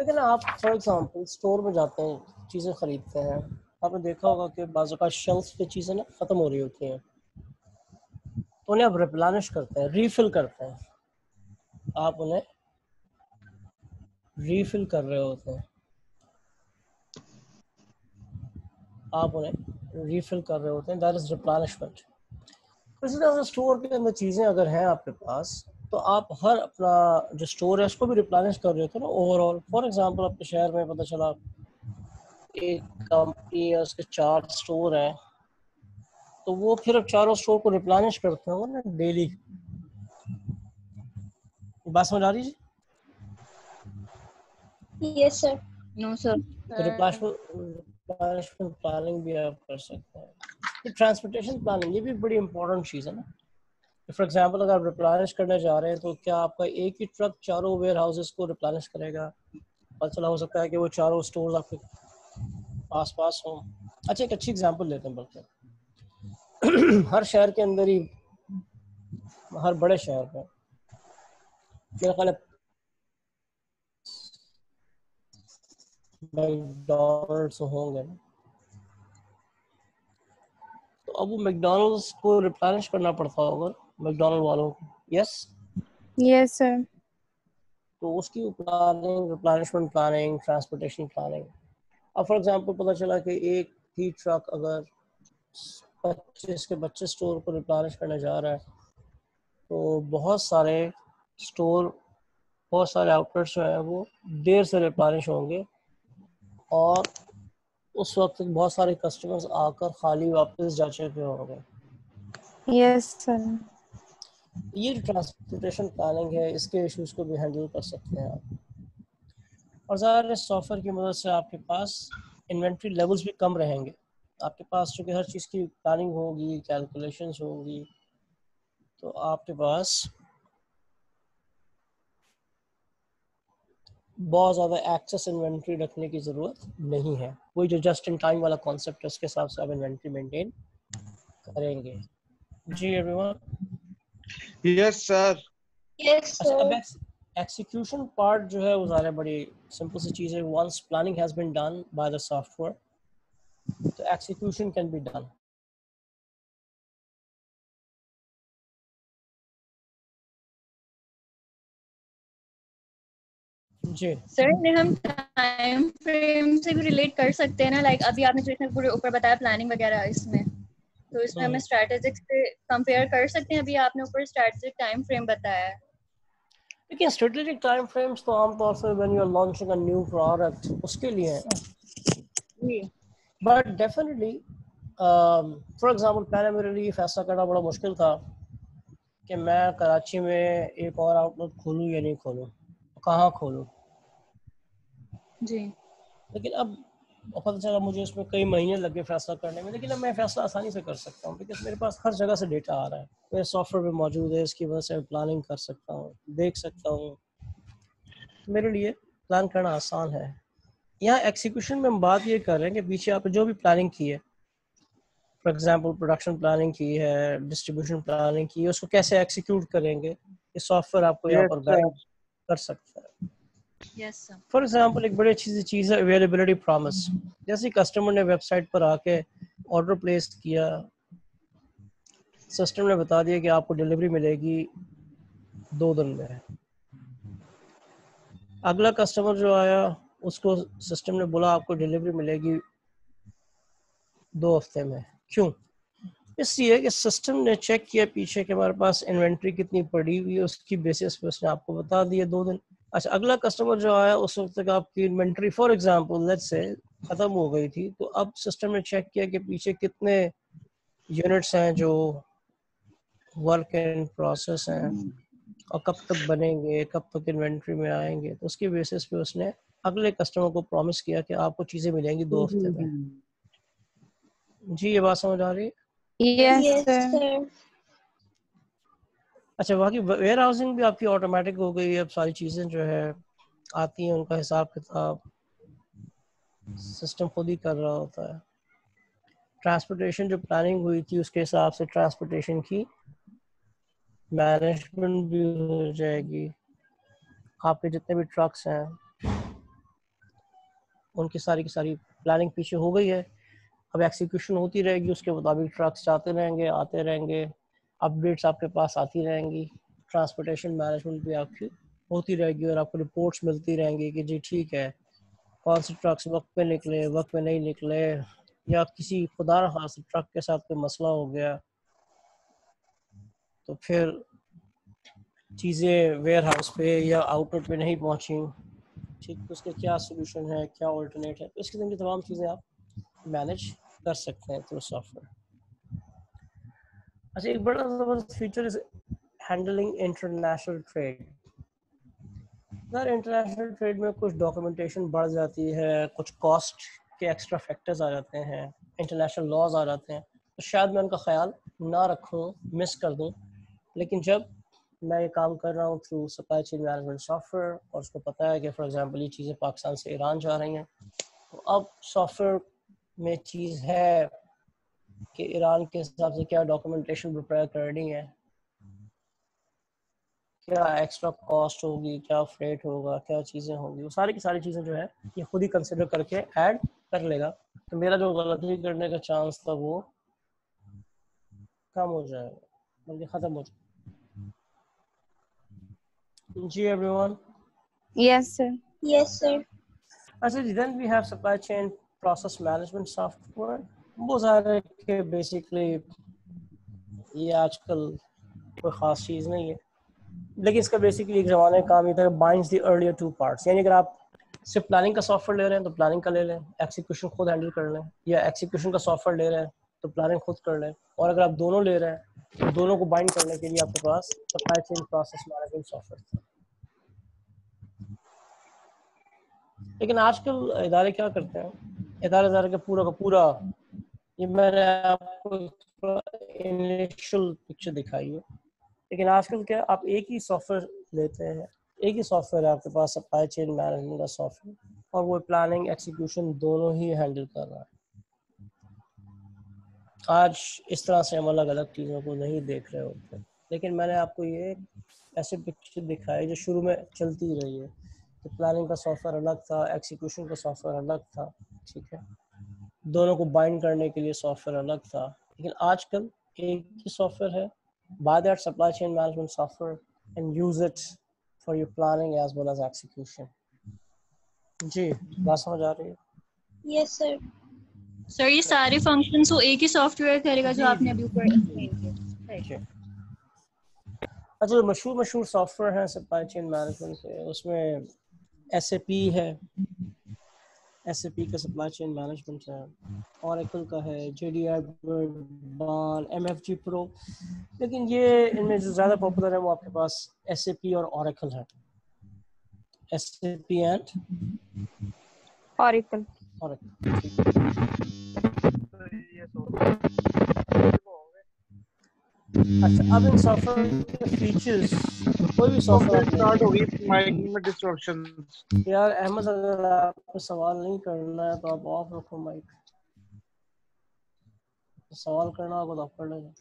लेकिन आप फॉर एग्जांपल स्टोर में जाते हैं चीज़ें खरीदते हैं आपने देखा होगा कि बाज़ का शेल्फ पे चीज़ें ना ख़त्म हो रही होती हैं। तो उन्हें आप रिप्लानिश करते हैं रीफिल करते हैं। आप उन्हें रीफिल कर रहे होते हैं। आप उन्हें रीफिल कर रहे होते हैं दैट इज़ रिप्लानिशमेंट इसी तरह से स्टोर के अंदर चीज़ें अगर हैं आपके पास तो आप हर अपना जो स्टोर है उसको भी रिप्लानिश कर रहे होते हैं ना ओवरऑल फॉर एग्जांपल आपके शहर में पता चला एक कंपनी है उसके चार स्टोर हैं तो वो फिर अब चारों स्टोर को रिप्लानिश करते होंगे ना डेली बात समझ आ रही है यस सर नो सर तो रिप्लेनिशमेंट प्लानिंग भी आप कर सकते हैं। ट्रांसपोर्टेशन प्लानिंग ये भी बड़ी इंपॉर्टेंट चीज़ है ना। फॉर एग्जांपल अगर आप रिप्लानिश करने जा रहे हैं तो क्या आपका एक ही ट्रक चारों वेयर हाउसेस को रिप्लानिश करेगा? पता चला हो सकता है कि वो चारों स्टोर्स आपके आस पास हों। अच्छा एक अच्छी एग्ज़ाम्पल लेते हैं बल्कि। हर शहर के अंदर ही, हर बड़े शहर में मेरा ख्याल मैकडोनल्ड्स होंगे ना तो अब वो मैकडोनल्ड्स को रिप्लेनिश करना पड़ता होगा मैकडोनल्ड वालों को। यस यस सर तो उसकी planning replenishment planning transportation planning अब फॉर एग्जांपल पता चला कि एक ही ट्रक अगर पच्चीस के बच्चे स्टोर को रिप्लेनिश करने जा रहा है तो बहुत सारे स्टोर बहुत सारे आउटलेट्स जो हैं वो देर से रिप्लेनिश होंगे। और उस वक्त बहुत सारे कस्टमर्स आकर खाली वापस जा चुके होंगे यस सर ये जो ट्रांसपोर्टेशन प्लानिंग है इसके इश्यूज़ को भी हैंडल कर सकते हैं आप। और ज़्यादा सॉफ्टवेयर की मदद से आपके पास इन्वेंट्री लेवल्स भी कम रहेंगे। आपके पास चूँकि हर चीज़ की प्लानिंग होगी कैलकुलेशंस होगी तो आपके पास बहुत ज़्यादा एक्सेस इन्वेंट्री रखने की ज़रूरत नहीं है। वही जो जस्ट इन टाइम वाला कॉन्सेप्ट है उसके हिसाब से आप इन्वेंट्री मेंटेन करेंगे। जी everyone yes sir yes sir execution part जो है वो ज़्यादा बड़ी सिंपल सी चीज़ है। Once planning has been done by the software तो एक्सिक्यूशन कैन बी डन जी। सर ने हम टाइम फ्रेम से भी रिलेट कर सकते हैं ना लाइक अभी आपने जो इसमें पूरे ऊपर बताया प्लानिंग वगैरह इसमें तो इसमें हमें हम्म। स्ट्रैटेजिक से कंपेयर कर सकते हैं। अभी आपने ऊपर स्ट्रैटेजिक टाइम फ्रेम बताया है। लेकिन स्ट्रेटेजिक टाइम फ्रेम्स तो आमतौर से when you are launching a new product उसके लिए है। जी। बट डेफिनेटली फॉर एग्जांपल पहले मेरे लिए फैसला करना बड़ा मुश्किल था कि मैं कराची में एक और आउटलेट खोलूँ या नहीं खोलूँ कहाँ खोलूँ? जी। लेकिन अब पता चला मुझे इसमें कई महीने लगे फैसला करने में लेकिन अब मैं फैसला आसानी से कर सकता हूँ बिकॉज़ मेरे पास हर जगह से डेटा आ रहा है। मेरे सॉफ्टवेयर में मौजूद है इसकी वजह से मैं प्लानिंग कर सकता हूँ देख सकता हूँ। मेरे लिए प्लान करना आसान है। यहाँ एक्सिक्यूशन में हम बात ये कर रहे हैं कि पीछे आपने जो भी प्लानिंग की है फॉर एग्ज़ाम्पल प्रोडक्शन प्लानिंग की है डिस्ट्रीब्यूशन प्लानिंग की है उसको कैसे एक्सिक्यूट करेंगे ये सॉफ्टवेयर आपको यहाँ पर गाइड कर सकता है। फॉर एग्ज़ाम्पल एक बड़ी अच्छी सी चीज़ है अवेलेबिलिटी प्रॉमिस जैसे कस्टमर ने वेबसाइट पर आके ऑर्डर प्लेस किया सिस्टम ने बता दिया कि आपको डिलीवरी मिलेगी दो दिन में। अगला कस्टमर जो आया, उसको सिस्टम ने बोला, आपको डिलीवरी मिलेगी दो हफ़्ते में। क्यों? इसलिए कि सिस्टम ने चेक किया पीछे कि हमारे पास इन्वेंट्री कितनी पड़ी हुई है, उसकी बेसिस पे उसने आपको बता दिया दो दिन। अच्छा अगला कस्टमर जो आया उस वक्त तक आपकी inventory for example let's say खत्म हो गई थी तो अब सिस्टम ने चेक किया कि पीछे कितने यूनिट्स हैं जो वर्क इन प्रोसेस हैं और कब तक बनेंगे कब तक इन्वेंट्री में आएँगे। तो उसके बेसिस पे उसने अगले कस्टमर को प्रॉमिस किया कि आपको चीज़ें मिलेंगी दो हफ़्ते में। जी ये बात समझ आ रही है? Yes, Yes, sir. sir. अच्छा बाकी वेयर हाउसिंग भी आपकी ऑटोमेटिक हो गई है अब सारी चीज़ें जो है, आती हैं, उनका हिसाब किताब सिस्टम खुद ही कर रहा होता है। ट्रांसपोर्टेशन जो प्लानिंग हुई थी, उसके हिसाब से ट्रांसपोर्टेशन की मैनेजमेंट भी हो जाएगी। आपके जितने भी ट्रक्स हैं, उनकी सारी की सारी प्लानिंग पीछे हो गई है। अब एक्सिक्यूशन होती रहेगी, उसके मुताबिक ट्रक्स जाते रहेंगे, आते रहेंगे। अपडेट्स आपके पास आती रहेंगी ट्रांसपोर्टेशन मैनेजमेंट भी आपकी होती रहेगी और आपको रिपोर्ट्स मिलती रहेंगी कि जी ठीक है, कौन से ट्रक्स वक्त पे निकले, वक्त पे नहीं निकले, या किसी खुदा खास ट्रक के साथ कोई मसला हो गया तो फिर चीज़ें वेयर हाउस पे या आउटलेट पे नहीं पहुँची। ठीक तो उसका क्या सोल्यूशन है, क्या ऑल्टरनेट है तो इस किस्म की तमाम चीज़ें आप मैनेज कर सकते हैं थ्रू सॉफ्टवेयर अच्छा एक बड़ा ज़बरदस्त feature is handling international trade यार इंटरनेशनल ट्रेड में कुछ डॉक्यूमेंटेशन बढ़ जाती है, कुछ कॉस्ट के एक्स्ट्रा फैक्टर्स आ जाते हैं इंटरनेशनल लॉज आ जाते हैं तो शायद मैं उनका ख्याल ना रखूँ मिस कर दूँ। लेकिन जब मैं ये काम कर रहा हूँ through supply chain management software और उसको पता है कि फॉर एग्जांपल ये चीज़ें पाकिस्तान से ईरान जा रही हैं तो अब सॉफ्टवेयर में चीज़ है कि ईरान के हिसाब से क्या डॉक्यूमेंटेशन प्रिपेयर करनी है? क्या एक्स्ट्रा कॉस्ट होगी? क्या फ्रेट होगा? क्या चीज़ें होंगी? वो सारी की सारी चीज़ें जो है ये खुद ही कंसिडर करके ऐड कर लेगा। तो मेरा जो गलती करने का चांस था वो कम हो जाएगा बल्कि ख़त्म हो जाएगा। जी everyone Yes, sir. Yes, sir. अच्छा जी then we have supply chain process management software वो है कि बेसिकली ये आजकल कोई ख़ास चीज़ नहीं है। लेकिन इसका बेसिकली एक ज़माने का काम ये था binds the earlier two parts यानी अगर आप सिर्फ़ प्लानिंग का सॉफ्टवेयर ले रहे हैं तो प्लानिंग का ले लें एक्सिक्यूशन खुद हैंडल कर लें, या एक्सिक्यूशन का सॉफ्टवेयर ले रहे हैं तो प्लानिंग खुद कर लें। और अगर आप दोनों ले रहे हैं तो दोनों को बाइंड करने के लिए आपके पास supply chain process management software लेकिन आजकल इदारे क्या करते हैं? इदारे इदारे का पूरा का पूरा ये मैंने आपको इनिशियल पिक्चर दिखाई है। लेकिन आजकल क्या आप एक ही सॉफ्टवेयर लेते हैं, एक ही सॉफ्टवेयर है आपके पास सप्लाई चेन मैनेजमेंट का सॉफ्टवेयर और वो प्लानिंग एक्सिक्यूशन दोनों ही हैंडल कर रहा है। आज इस तरह से हम अलग अलग चीज़ों को नहीं देख रहे होते। लेकिन मैंने आपको ये ऐसे पिक्चर दिखाई जो शुरू में चलती रही है। तो प्लानिंग का सॉफ्टवेयर अलग था एक्सिक्यूशन का सॉफ्टवेयर अलग था, ठीक है? दोनों को बाइंड करने के लिए सॉफ्टवेयर अलग था। लेकिन आजकल एक ही सॉफ्टवेयर है। buy that supply chain management software and use it for your planning as well as execution जी बात समझ आ रही है? Yes, sir. सर ये सारे फ़ंक्शंस वो एक ही सॉफ्टवेयर करेगा जो आपने अभी ऊपर एक्सप्लेन किया अच्छा जो मशहूर मशहूर सॉफ्टवेयर हैं सप्लाई चेन मैनेजमेंट के उसमें एस है। एस का सप्लाई चेन मैनेजमेंट है औरकल का है J D Baan M F G pro लेकिन ये इनमें जो ज़्यादा पॉपुलर है वो आपके पास एस और Oracle है। S and Oracle. Oracle अच्छा अब इन सॉफ्टवेयर फीचर्स कोई भी सॉफ्टवेयर आप ले स्टार्ट हो माइक में डिस्ट्रक्शन यार अहमद अगर आपको सवाल नहीं करना है तो आप ऑफ़ रखो माइक सवाल करना होगा तो आप कर लेना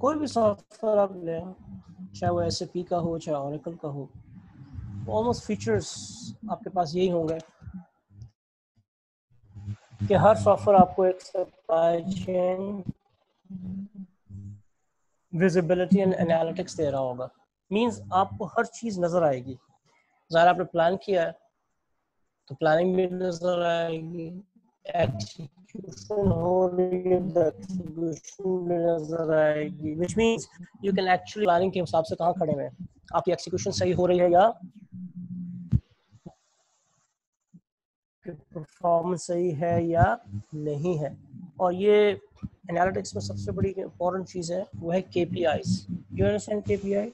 कोई भी सॉफ्टवेयर आप ले चाहे वो एस का हो चाहे Oracle का हो ऑलमोस्ट फीचर्स आपके पास यही होंगे कि हर सॉफ्टवेयर आपको एक supply chain visibility and analytics दे रहा होगा। मींस आपको हर चीज़ नज़र आएगी। ज़ाहिर आपने प्लान किया है तो प्लानिंग भी नज़र आएगी, execution हो रही है नज़र आएगी के हिसाब से कहाँ खड़े हैं। आपकी execution सही हो रही है या परफॉर्मेंस सही है या नहीं है। और ये एनालिटिक्स में सबसे बड़ी इंपॉर्टेंट चीज़ है वो है KPIs you understand KPI?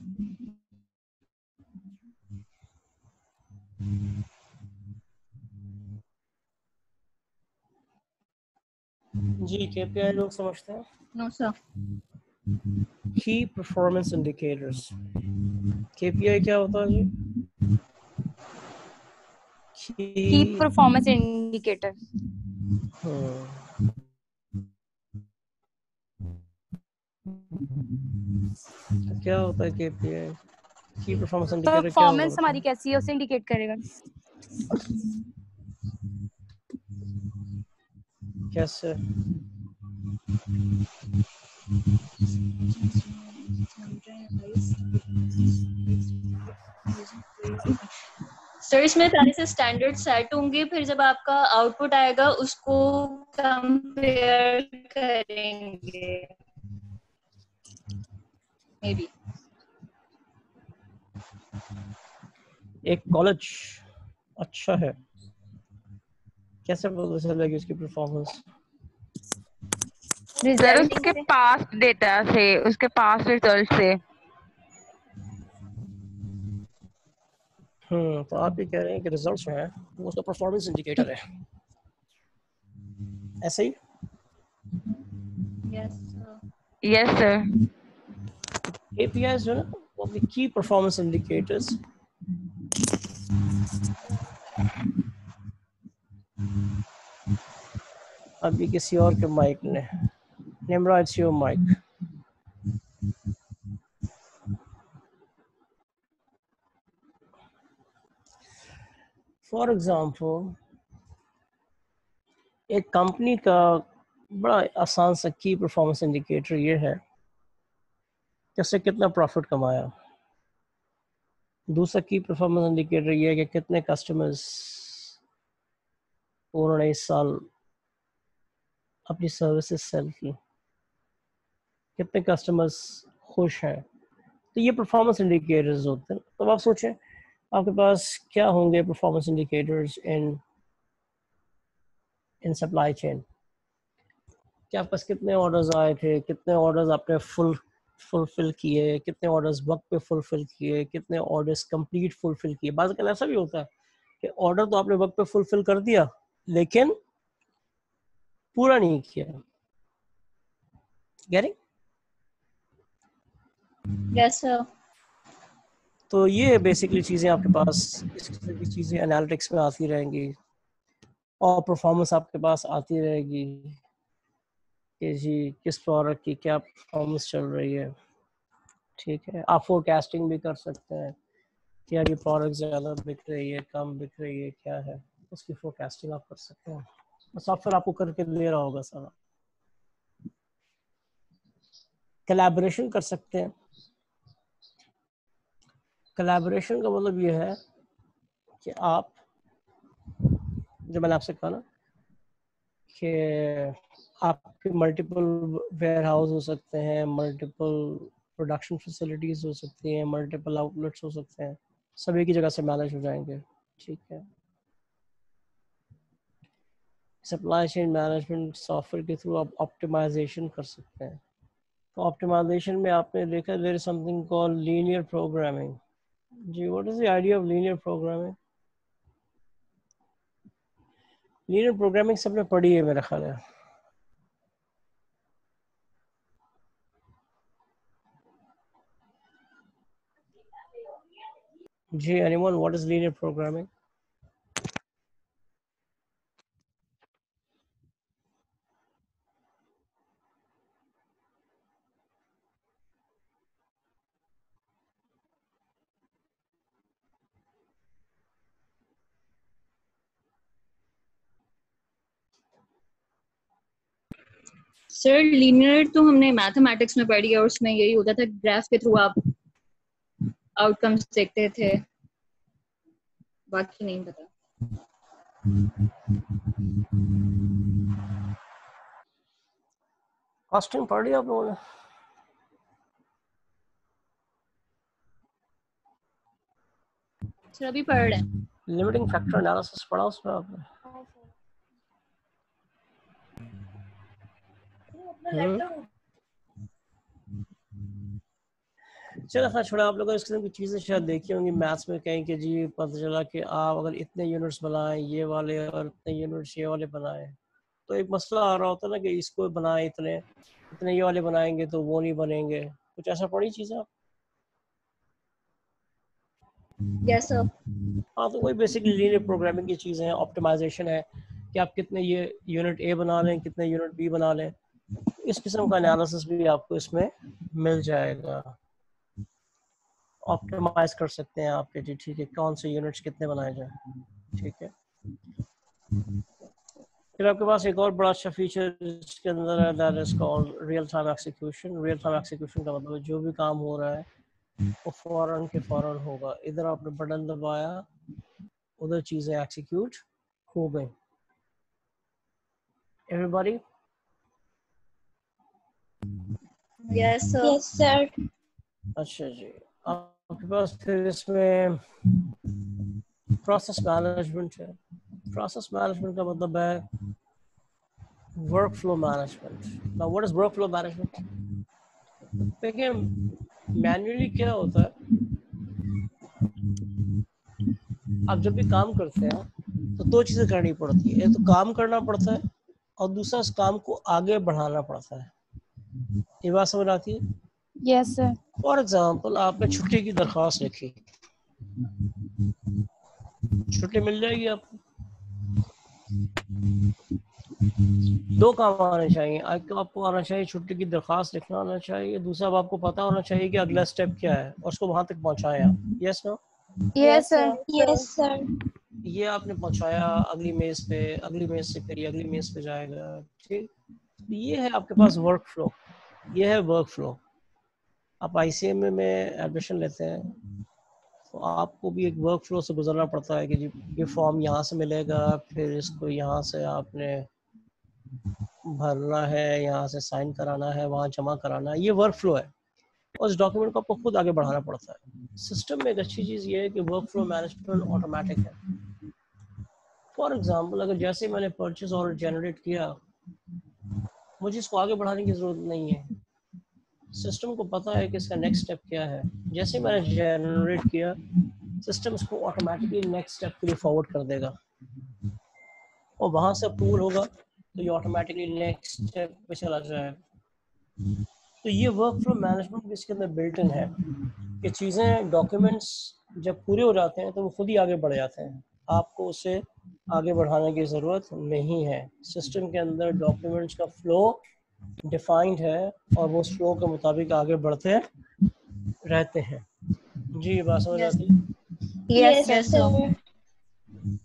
Ji KPI लोग समझते हैं? No sir key performance indicators KPI क्या होता है जी? Key performance indicator. तो क्या होता है KPI की परफॉर्मेंस इंडिकेटर क्या परफॉर्मेंस हमारी कैसी है उसे इंडिकेट करेगा। कैसे सर इसमें पहले से स्टैंडर्ड सेट होंगे फिर जब आपका आउटपुट आएगा उसको कंपेयर करेंगे। मे बी एक कॉलेज अच्छा है। कैसे पता चलेगी उसकी परफॉर्मेंस सर उसके पास्ट डेटा से उसके पास्ट रिज़ल्ट से। तो आप ये कह रहे हैं कि रिजल्ट्स जो हैं वो उसका परफॉर्मेंस इंडिकेटर है। ऐसे ही? यस यस सर KPIs जो है ना वो अपनी की परफॉर्मेंस इंडिकेटर्स अभी किसी और के माइक ने। Nimra it's your mic for example एक कंपनी का बड़ा आसान सा की परफॉर्मेंस इंडिकेटर ये है कि उससे कितना प्रॉफिट कमाया। दूसरा की परफॉर्मेंस इंडिकेटर ये है कि कितने कस्टमर्स उन्होंने इस साल अपनी सर्विसेज़ सेल की। कितने कस्टमर्स खुश हैं। तो ये परफॉर्मेंस इंडिकेटर्स होते हैं। तो आप सोचें आपके पास क्या होंगे performance indicators in in supply chain कि आपके पास कितने ऑर्डर्स आए थे, कितने ऑर्डर्स आपने फुल फुलफिल किए, कितने ऑर्डर्स वक्त पे फुलफिल किए, कितने ऑर्डर्स कंप्लीट फुलफिल किए? बाज़ कल ऐसा भी होता है कि ऑर्डर तो आपने वक्त पे फुलफिल कर दिया, लेकिन पूरा नहीं किया। गेटिंग यस सर तो ये बेसिकली चीज़ें आपके पास, इस की चीज़ें एनालिटिक्स में आती रहेंगी और परफॉर्मेंस आपके पास आती रहेगी कि जी, किस प्रोडक्ट की क्या परफॉर्मेंस चल रही है। ठीक है, आप फोरकास्टिंग भी कर सकते हैं कि यार ये प्रोडक्ट ज़्यादा बिक रही है, कम बिक रही है, क्या है। उसकी फोरकास्टिंग आप कर सकते हैं। सॉफ्टवेयर आपको करके दे रहा होगा सारा। कोलैबोरेशन कर सकते हैं। कोलैबोरेशन का मतलब ये है कि आप जो मैंने आपसे कहा ना कि आपके मल्टीपल वेयर हाउस हो सकते हैं मल्टीपल प्रोडक्शन फैसिलिटीज़ हो सकती हैं मल्टीपल आउटलेट्स हो सकते हैं, सभी की जगह से मैनेज हो जाएँगे, ठीक है? सप्लाई चेन मैनेजमेंट सॉफ्टवेयर के थ्रू आप ऑप्टिमाइजेशन कर सकते हैं। तो ऑप्टिमाइजेशन में आपने देखा there is something call linear programming ji what is the idea of linear programming linear programming सबने पढ़ी है मेरा ख्याल है जी anyone what is linear programming sir linear तो हमने मैथमेटिक्स में पढ़ी है और उसमें यही होता था ग्राफ के थ्रू आप आउटकम्स देखते थे। बाकी नहीं पता। कॉस्टिंग पढ़ लिया आप लोगों ने? सर अभी पढ़ रहे हैं। लिमिटिंग फैक्टर एनालिसिस पढ़ा उसमें आपने? चलो खैर छोड़ा आप लोगों ने इस किस्म की चीज़ें शायद देखी होंगी मैथ्स में कहीं कि जी पता चला कि आप अगर इतने यूनिट्स बनाएँ ये वाले और इतने यूनिट्स ये वाले बनाएँ तो एक मसला आ रहा होता है ना कि इसको बनाएँ इतने इतने ये वाले बनाएँगे तो वो नहीं बनेंगे। कुछ ऐसा पड़ी चीज़ आप? सर हाँ तो वही बेसिकली लीनियर प्रोग्रामिंग की चीज़ें हैं ऑप्टिमाइजेशन है कि आप कितने ये यूनिट ए बना लें कितने यूनिट बी बना लें। इस किस्म का एनालिसिस भी आपको इसमें मिल जाएगा? ऑप्टिमाइज कर सकते हैं आपके, जी, ठीक है। कौन से यूनिट्स कितने बनाए जाए? ठीक है। फिर आपके पास एक और बड़ा अच्छा फीचर इसके अंदर है that is called real time execution real time execution का मतलब जो भी काम हो रहा है, वो फ़ौरन के फ़ौरन होगा। इधर आपने बटन दबाया, उधर चीज़ें एक्सिक्यूट हो गई। Everybody yes sir yes sir अच्छा जी। आपके पास फिर इसमें प्रोसेस मैनेजमेंट है। प्रोसेस मैनेजमेंट का मतलब है workflow management now what is workflow management देखिए मैन्युअली क्या होता है? आप जब भी काम करते हैं तो दो चीज़ें करनी पड़ती है। एक तो काम करना पड़ता है और दूसरा उस काम को आगे बढ़ाना पड़ता है। ये बात समझ आती है? यस सर फॉर एग्ज़ाम्पल आपने छुट्टी की दरख्वास्त लिखी। छुट्टी मिल जाएगी आपको। दो काम आने चाहिए। एक तो आपको आना चाहिए छुट्टी की दरख्वास्त लिखना आना चाहिए। दूसरा आपको पता होना चाहिए कि अगला स्टेप क्या है और उसको वहाँ तक पहुंचाएँ आप। Yes no yes sir yes sir ये आपने पहुँचाया अगली मेज पे अगली मेज से फिर ये अगली मेज पे जाएगा। ठीक? ये है आपके पास वर्क फ्लो ये है वर्क फ्लो आप आईसीएम में एडमिशन लेते हैं तो आपको भी एक वर्क फ्लो से गुजरना पड़ता है कि जी, ये फॉर्म यहाँ से मिलेगा, फिर इसको यहाँ से आपने भरना है, यहाँ से साइन कराना है, वहाँ जमा कराना है। ये वर्क फ्लो है। और इस डॉक्यूमेंट को आपको खुद आगे बढ़ाना पड़ता है। सिस्टम में एक अच्छी चीज़ ये है कि वर्क फ्लो मैनेजमेंट ऑटोमेटिक है। फॉर एग्ज़ाम्पल अगर जैसे मैंने परचेज ऑर्डर जनरेट किया मुझे इसको आगे बढ़ाने की ज़रूरत नहीं है। सिस्टम को पता है कि इसका नेक्स्ट स्टेप क्या है। जैसे मैंने जनरेट किया सिस्टम इसको ऑटोमेटिकली नेक्स्ट स्टेप के लिए फॉरवर्ड कर देगा। और वहाँ से अप्रूवल होगा तो ये ऑटोमेटिकली नेक्स्ट स्टेप पे चला जाएगा। तो ये वर्क फ्लो मैनेजमेंट इसके अंदर बिल्ट इन है। कि चीज़ें डॉक्यूमेंट्स जब पूरे हो जाते हैं तो वो खुद ही आगे बढ़ जाते हैं। आपको उसे आगे बढ़ाने की ज़रूरत नहीं है। सिस्टम के अंदर डॉक्यूमेंट्स का फ्लो डिफाइंड है और वो उस फ्लो के मुताबिक आगे बढ़ते रहते हैं। जी बात समझ आती है?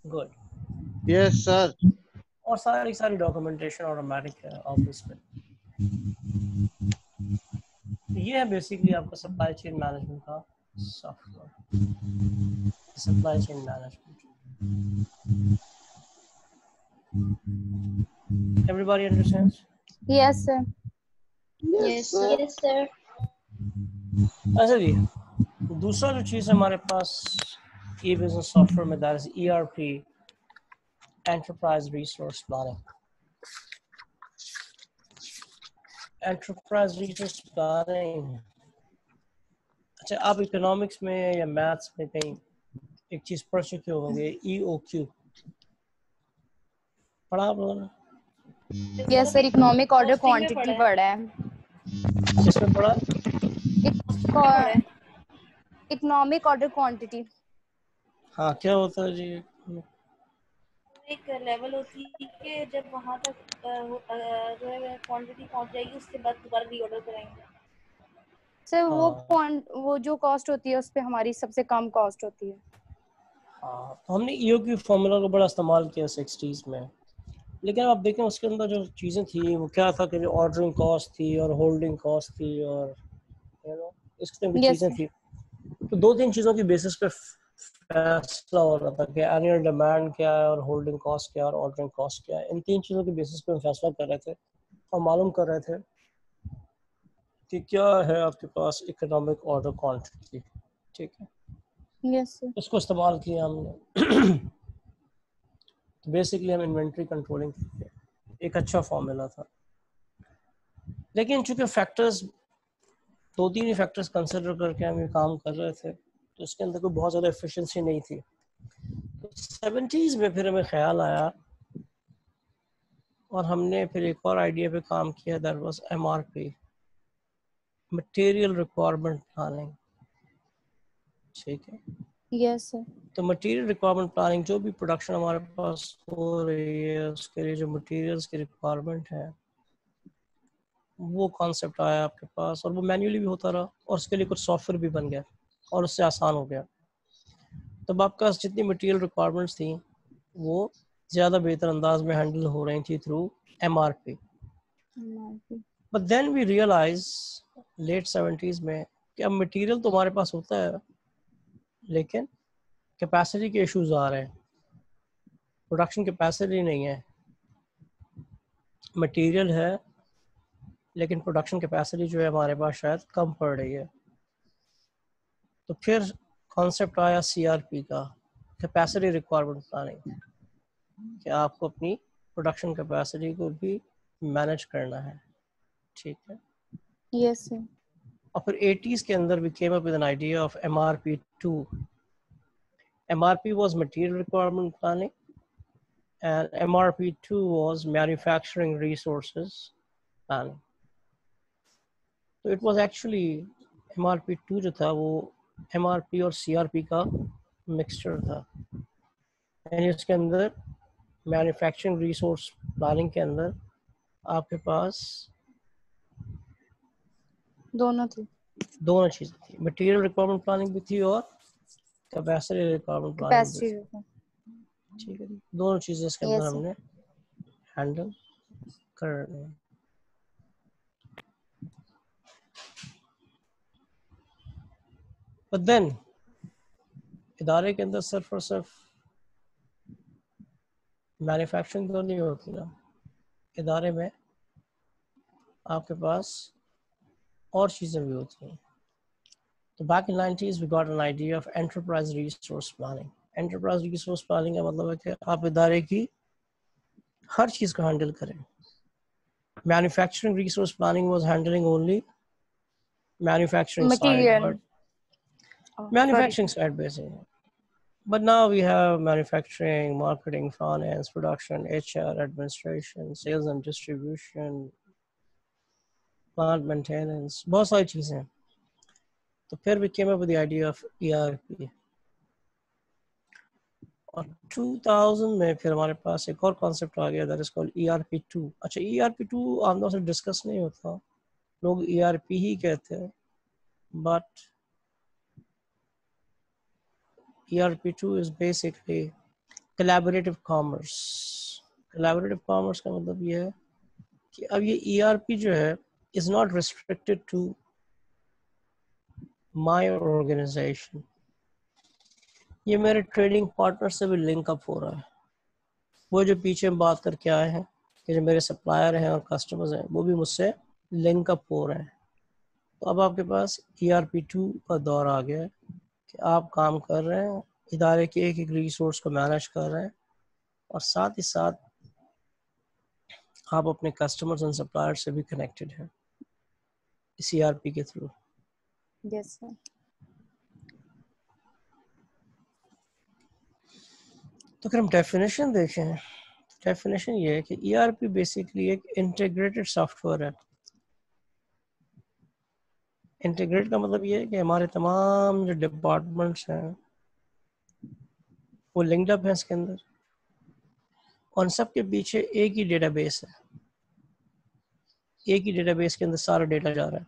गुड यस सर और सारी सारी डॉक्यूमेंटेशन ऑटोमेटिक है ऑफ़िस में। ये है बेसिकली आपका सप्लाई चेन मैनेजमेंट का software supply chain management everybody understands? Yes sir yes yes sir अच्छा जी दूसरा जो चीज़ हमारे पास ई बिज़नेस सॉफ्टवेयर में that is ERP enterprise resource planning enterprise resource planning अच्छा आप इकोनॉमिक्स में या मैथ्स में कहीं एक चीज़ पढ़ चुके होंगे? ई ओ क्यू पढ़ा आप लोगों ने? Yes sir economic order quantity पढ़ा है। किसमें पढ़ा? इकोनॉमिक ऑर्डर क्वांटिटी हाँ क्या होता है जी? एक लेवल होती है कि जब वहाँ तक जो है क्वांटिटी पहुँच जाएगी उसके बाद दोबारा रीऑर्डर कराएँगे। सर वो हाँ। वो जो कॉस्ट होती है उस पे हमारी सबसे कम कॉस्ट होती है। हाँ तो हमने ईओ की फार्मूला को बड़ा इस्तेमाल किया सिक्सटीज में। लेकिन आप देखें उसके अंदर जो चीज़ें थी वो क्या था कि जो ऑर्डरिंग कॉस्ट थी और होल्डिंग कॉस्ट थी और यू नो इस किस्म की चीज़ें थी। तो दो तीन चीज़ों की बेसिस पे फैसला हो रहा था कि एनुअल डिमांड क्या है और होल्डिंग कॉस्ट क्या है और ऑर्डरिंग कॉस्ट क्या है। इन तीन चीज़ों के बेसिस पे हम फैसला कर रहे थे और मालूम कर रहे थे कि क्या है आपके पास इकोनॉमिक ऑर्डर क्वांटिटी ठीक है। सर उसको इस्तेमाल किया हमने। तो बेसिकली हम इन्वेंट्री कंट्रोलिंग एक अच्छा फॉर्मूला था। लेकिन चूँकि फैक्टर्स दो तीन ही फैक्टर्स कंसिडर करके हम ये काम कर रहे थे तो इसके अंदर कोई बहुत ज़्यादा एफिशिएंसी नहीं थी। तो सेवेंटीज़ में फिर हमें ख्याल आया और हमने फिर एक और आइडिया पे काम किया that was MRP material requirement planning ठीक है। यस सर तो मटेरियल रिक्वायरमेंट प्लानिंग जो भी प्रोडक्शन हमारे पास हो रही है उसके लिए जो मटेरियल्स की रिक्वायरमेंट है वो कॉन्सेप्ट आया आपके पास और वो मैन्युअली भी होता रहा और उसके लिए कुछ सॉफ्टवेयर भी बन गया और उससे आसान हो गया। तब आपके पास जितनी मटेरियल रिक्वायरमेंट्स थी वो ज़्यादा बेहतर अंदाज में हैंडल हो रही थी through M R P but then we realize late seventies में कि अब मटेरियल तो हमारे पास होता है लेकिन कैपेसिटी के इश्यूज़ आ रहे हैं। प्रोडक्शन कैपेसिटी नहीं है। मटेरियल है लेकिन प्रोडक्शन कैपेसिटी जो है हमारे पास शायद कम पड़ रही है। तो फिर कॉन्सेप्ट आया सीआरपी का। कैपेसिटी रिक्वायरमेंट प्लानिंग कि आपको अपनी प्रोडक्शन कैपेसिटी को भी मैनेज करना है। ठीक है? यस yes, सर और फिर 80s के अंदर we came up with an idea of MRP 2 MRP was material requirement planning and MRP 2 was manufacturing resources planning तो इट वाज एक्चुअली एमआरपी 2 जो था वो एमआरपी और सीआरपी का मिक्सचर था. एंड इसके अंदर मैन्युफैक्चरिंग रिसोर्स प्लानिंग के अंदर आपके पास दोनों थी। दोनों चीज़ें थी। मटेरियल रिक्वायरमेंट प्लानिंग भी थी और कैपेसिटी रिक्वायरमेंट प्लानिंग भी थी। ठीक है दोनों चीज़ें इसके अंदर हमने हैंडल कर रहे हैं। But then इदारे के अंदर सिर्फ़ और सिर्फ़ मैन्युफैक्चरिंग तो नहीं होती ना। इदारे में आपके पास और चीज़ें भी होती हैं तो back in 90s we got an idea of enterprise resource planning enterprise resource planning का मतलब है कि आप इदारे की हर चीज़ को हैंडल करें manufacturing resource planning was handling only manufacturing. Side manufacturing side basically. But now we have manufacturing, marketing, finance, production, HR, administration, sales and distribution, plant maintenance बहुत सारी चीज़ें तो फिर we came up with the idea of ERP और 2000 में फिर हमारे पास एक और कॉन्सेप्ट आ गया दैट इज़ कॉल्ड ईआरपी 2 अच्छा ईआरपी 2 आमतौर से डिस्कस नहीं होता। लोग ईआरपी ही कहते हैं but ERP 2 is basically collaborative commerce collaborative commerce का मतलब यह है कि अब ये ईआरपी जो है is not restricted to my organization. ये मेरे ट्रेडिंग पार्टनर से भी लिंक अप हो रहा है। वो जो पीछे बात करके आए हैं कि जो मेरे सप्लायर हैं और कस्टमर्स हैं, वो भी मुझसे लिंक अप हो रहे हैं। तो अब आपके पास ई आर पी टू का दौर आ गया है कि आप काम कर रहे हैं, इदारे के एक एक रिसोर्स को मैनेज कर रहे हैं और साथ ही साथ आप अपने कस्टमर्स एंड सप्लायर से भी कनेक्टेड हैं। इस ईआरपी के थ्रू यस सर तो अगर हम डेफिनेशन देखें डेफिनेशन ये है कि ईआरपी बेसिकली एक इंटीग्रेटेड सॉफ्टवेयर है। इंटीग्रेट का मतलब ये है कि हमारे तमाम जो डिपार्टमेंट्स हैं वो लिंक्ड अप है इसके अंदर। और सब के पीछे एक ही डेटाबेस है। एक ही डेटाबेस के अंदर सारा डेटा जा रहा है।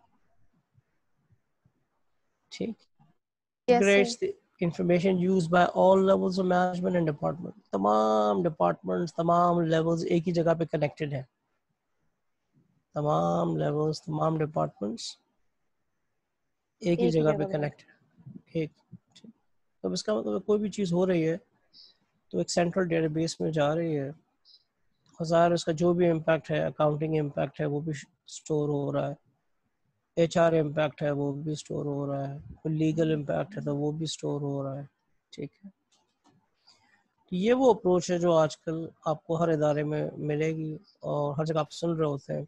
ठीक? Yes, information use by all levels of management and department तमाम डिपार्टमेंट्स तमाम लेवल्स एक ही जगह पे कनेक्टेड है। तमाम लेवल्स तमाम डिपार्टमेंट्स एक ही जगह पे कनेक्टेड ठीक तो इसका मतलब कोई भी चीज़ हो रही है तो एक सेंट्रल डेटाबेस में जा रही है। हज़ार इसका जो भी इम्पैक्ट है अकाउंटिंग इम्पैक्ट है, वो भी स्टोर हो रहा है। एच आर इम्पैक्ट है, वो भी स्टोर हो रहा है। कोई लीगल इम्पैक्ट है तो वो भी स्टोर हो रहा है। ठीक है। तो ये वो अप्रोच है जो आजकल आपको हर इदारे में मिलेगी और हर जगह आप सुन रहे होते हैं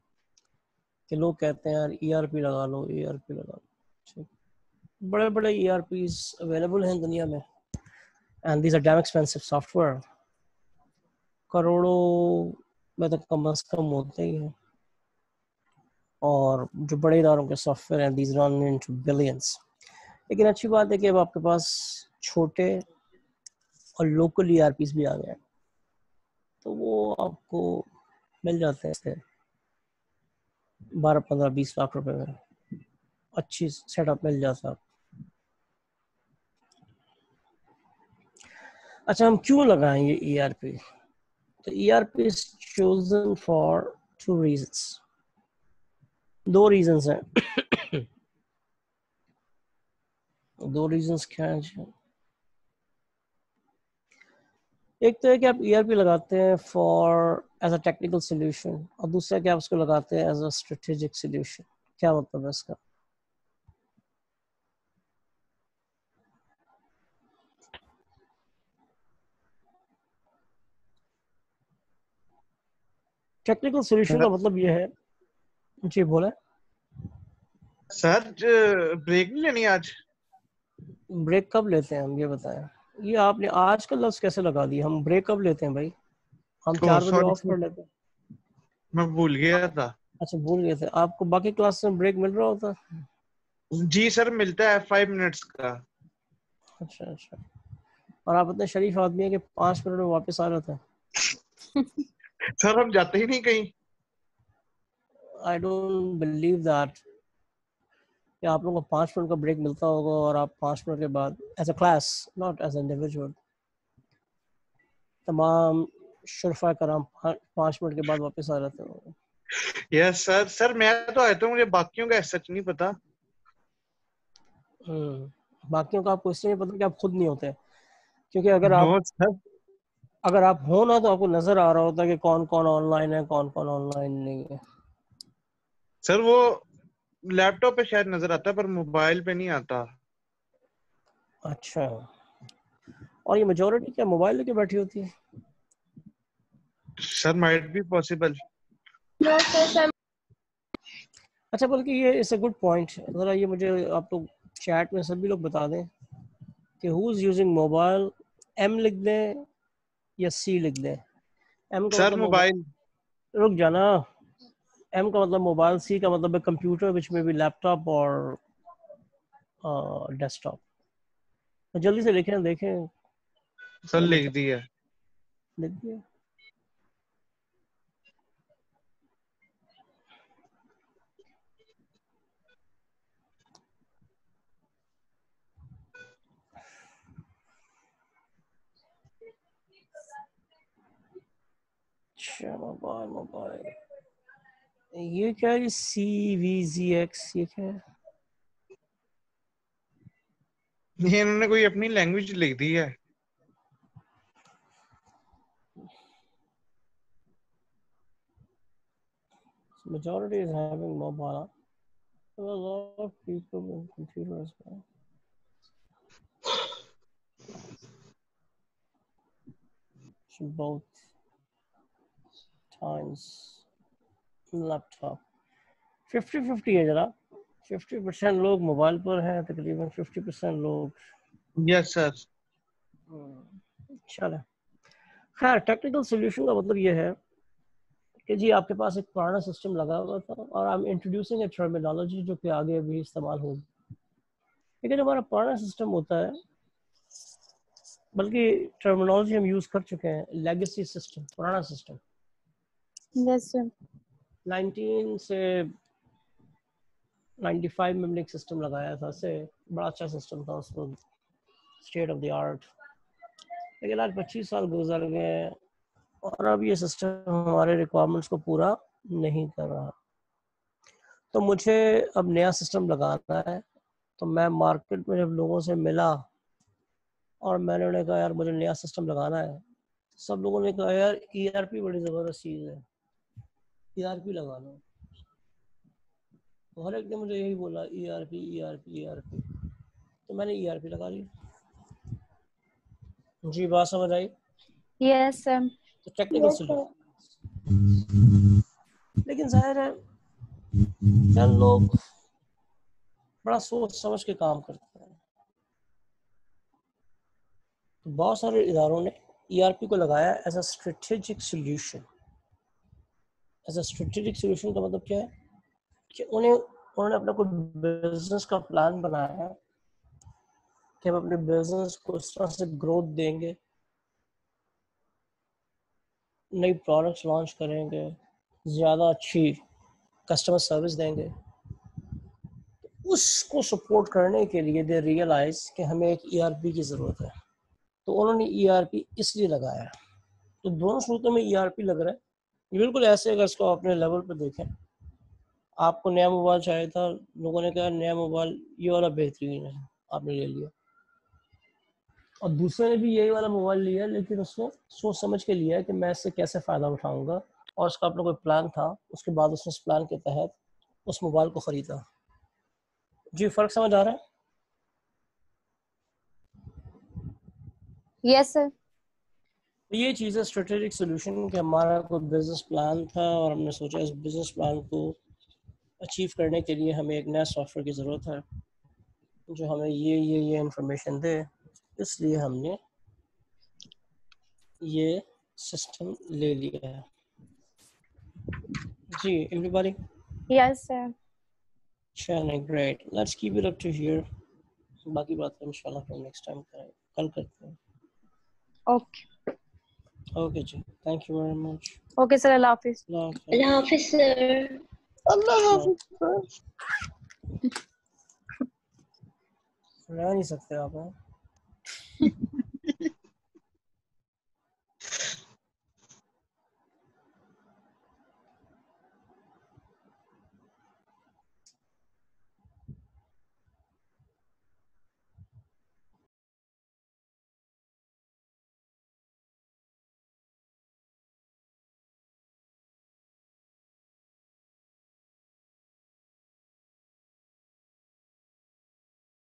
कि लोग कहते हैं, यार ईआरपी लगा लो ईआरपी लगा लो। ठीक। बड़े बड़े ई अवेलेबल हैं दुनिया में। And these are damn expensive software करोड़ों में तो कम अज कम होते ही हैं। और जो बड़े इदारों के सॉफ्टवेयर हैं दीज रन इनटू बिलियंस लेकिन अच्छी बात है कि अब आपके पास छोटे और लोकल ई आर भी आ गए तो वो आपको मिल जाते हैं इससे बारह, पंद्रह, बीस लाख रुपए में। अच्छी सेटअप मिल जाता है। अच्छा हम क्यों लगाएँ ये ई आर पी तो P is chosen for two reasons दो रीजंस हैं। दो रीजंस क्या हैं? एक तो है कि आप ई लगाते हैं for as a technical solution और दूसरा कि आप उसको लगाते हैं एज अ स्ट्रेटेजिक सोल्यूशन क्या मतलब है इसका? टेक्निकल सोल्यूशन का मतलब ये है। जी बोले। सर ब्रेक नहीं लेनी आज? ब्रेक कब लेते हैं हम ये बताएँ। ये आपने आज का लफ्ज कैसे लगा दिया हम ब्रेक कब लेते हैं भाई? हम तो, चार बजे ऑफ़ कर लेते हैं। मैं भूल गया था। अच्छा भूल गए थे। आपको बाकी क्लास में ब्रेक मिल रहा होता? जी सर मिलता है फाइव मिनट्स का। अच्छा अच्छा। और आप इतने शरीफ आदमी है कि पाँच मिनट में वापस आ रहे थे। सर हम जाते ही नहीं कहीं। आई डोंट बिलीव दैट कि आप लोगों को पाँच मिनट का ब्रेक मिलता होगा और आप पाँच मिनट के बाद as a class not as individual तमाम शुरफा कराम पाँच मिनट के बाद वापस आ जाते हो। यस सर सर मैं तो आया था मुझे बाकियों का सच नहीं पता। हम्म, बाकियों का आपको इसलिए पता कि आप खुद नहीं होते। क्योंकि अगर आप अगर आप हो ना तो आपको नज़र आ रहा होता है कि कौन कौन ऑनलाइन है कौन कौन ऑनलाइन नहीं है। सर वो लैपटॉप पे शायद नज़र आता है पर मोबाइल पे नहीं आता। अच्छा। और ये मेजोरिटी क्या मोबाइल लेके बैठी होती है? सर माइट बी पॉसिबल अच्छा बल्कि ये इट्स अ गुड पॉइंट जरा ये मुझे आप लोग चैट में सभी लोग बता दें कि who is using mobile M लिख दें या सी लिख दे। एम का सर मोबाइल मतलब रुक जाना। एम का मतलब मोबाइल सी का मतलब है कंप्यूटर विच में भी लैपटॉप और डेस्कटॉप जल्दी से लिखें देखें। सर लिख दिया। लिख दिया। अच्छा मोबाइल मोबाइल ये क्या है सी वी जी एक्स ये क्या है ये इन्होंने कोई अपनी लैंग्वेज लिख दी है majority is having mobile. There are a lot of people with computer as well. Both times laptop fifty fifty है जरा। फिफ्टी परसेंट लोग मोबाइल पर हैं तकरीबन फिफ्टी परसेंट लोग। यस सर चलो। खैर टेक्निकल सोल्यूशन का मतलब ये है कि जी आपके पास एक पुराना सिस्टम लगा हुआ था और I am introducing a terminology जो कि आगे भी इस्तेमाल होगी लेकिन हमारा पुराना सिस्टम होता है बल्कि टर्मिनोलॉजी हम यूज़ कर चुके हैं लेगेसी सिस्टम पुराना सिस्टम यस सर 19 से 95 में एक सिस्टम लगाया था, से बड़ा अच्छा सिस्टम था उसको स्टेट ऑफ़ द आर्ट लेकिन आज 25 साल गुजर गए और अब ये सिस्टम हमारे रिक्वायरमेंट्स को पूरा नहीं कर रहा। तो मुझे अब नया सिस्टम लगाना है। तो मैं मार्केट में जब लोगों से मिला और मैंने उन्हें कहा, यार, मुझे नया सिस्टम लगाना है। सब लोगों ने कहा, यार ईआरपी बड़ी ज़बरदस्त चीज़ है। ईआरपी लगा लो। तो हर एक ने मुझे यही बोला E ईआरपी ईआरपी ईआरपी तो मैंने ईआरपी लगा ली। जी बात समझ आई? यस सर तो टेक्निकल सोल्यूशन लेकिन ज़ाहिर है चंद लोग बड़ा सोच समझ के काम करते हैं। तो बहुत सारे इदारों ने ईआरपी को लगाया as a strategic solution as a strategic solution का मतलब क्या है? कि उन्हें, उन्होंने अपना कोई बिज़नेस का प्लान बनाया है कि हम अपने बिज़नेस को इस तरह से ग्रोथ देंगे, नई प्रोडक्ट्स लॉन्च करेंगे, ज़्यादा अच्छी कस्टमर सर्विस देंगे। तो उसको सपोर्ट करने के लिए दे रियलाइज़ कि हमें एक ईआरपी की ज़रूरत है। तो उन्होंने ईआरपी इसलिए लगाया। तो दोनों सूरतों में ईआरपी लग रहा है ये बिल्कुल ऐसे अगर इसको अपने लेवल पर देखें, आपको नया मोबाइल चाहिए था, लोगों ने कहा नया मोबाइल ये वाला बेहतरीन है, आपने ले लिया। और दूसरे ने भी यही वाला मोबाइल लिया, लेकिन उसने सोच समझ के लिया कि मैं इससे कैसे फ़ायदा उठाऊँगा। और उसका अपना कोई प्लान था, उसके बाद उसने उस प्लान के तहत उस मोबाइल को ख़रीदा। जी, फ़र्क समझ आ रहा है? यस सर तो ये चीज़ है स्ट्रेटेजिक सोल्यूशन कि हमारा कोई बिज़नेस प्लान था और हमने सोचा इस बिज़नेस प्लान को अचीव करने के लिए हमें एक नया सॉफ्टवेयर की ज़रूरत है जो हमें ये ये ये इंफॉर्मेशन दे। इसलिए हमने ये सिस्टम ले लिया है। जी एवरीबॉडी यस सर चलें great let's keep it up to here बाकी बातें इंशाल्लाह फिर नेक्स्ट टाइम करें कल करते हैं। Okay okay ji thank you very much okay sir अल्लाह हाफिज अल्लाह हाफिज सर अल्लाह हाफिज रह नहीं सकते आप हैं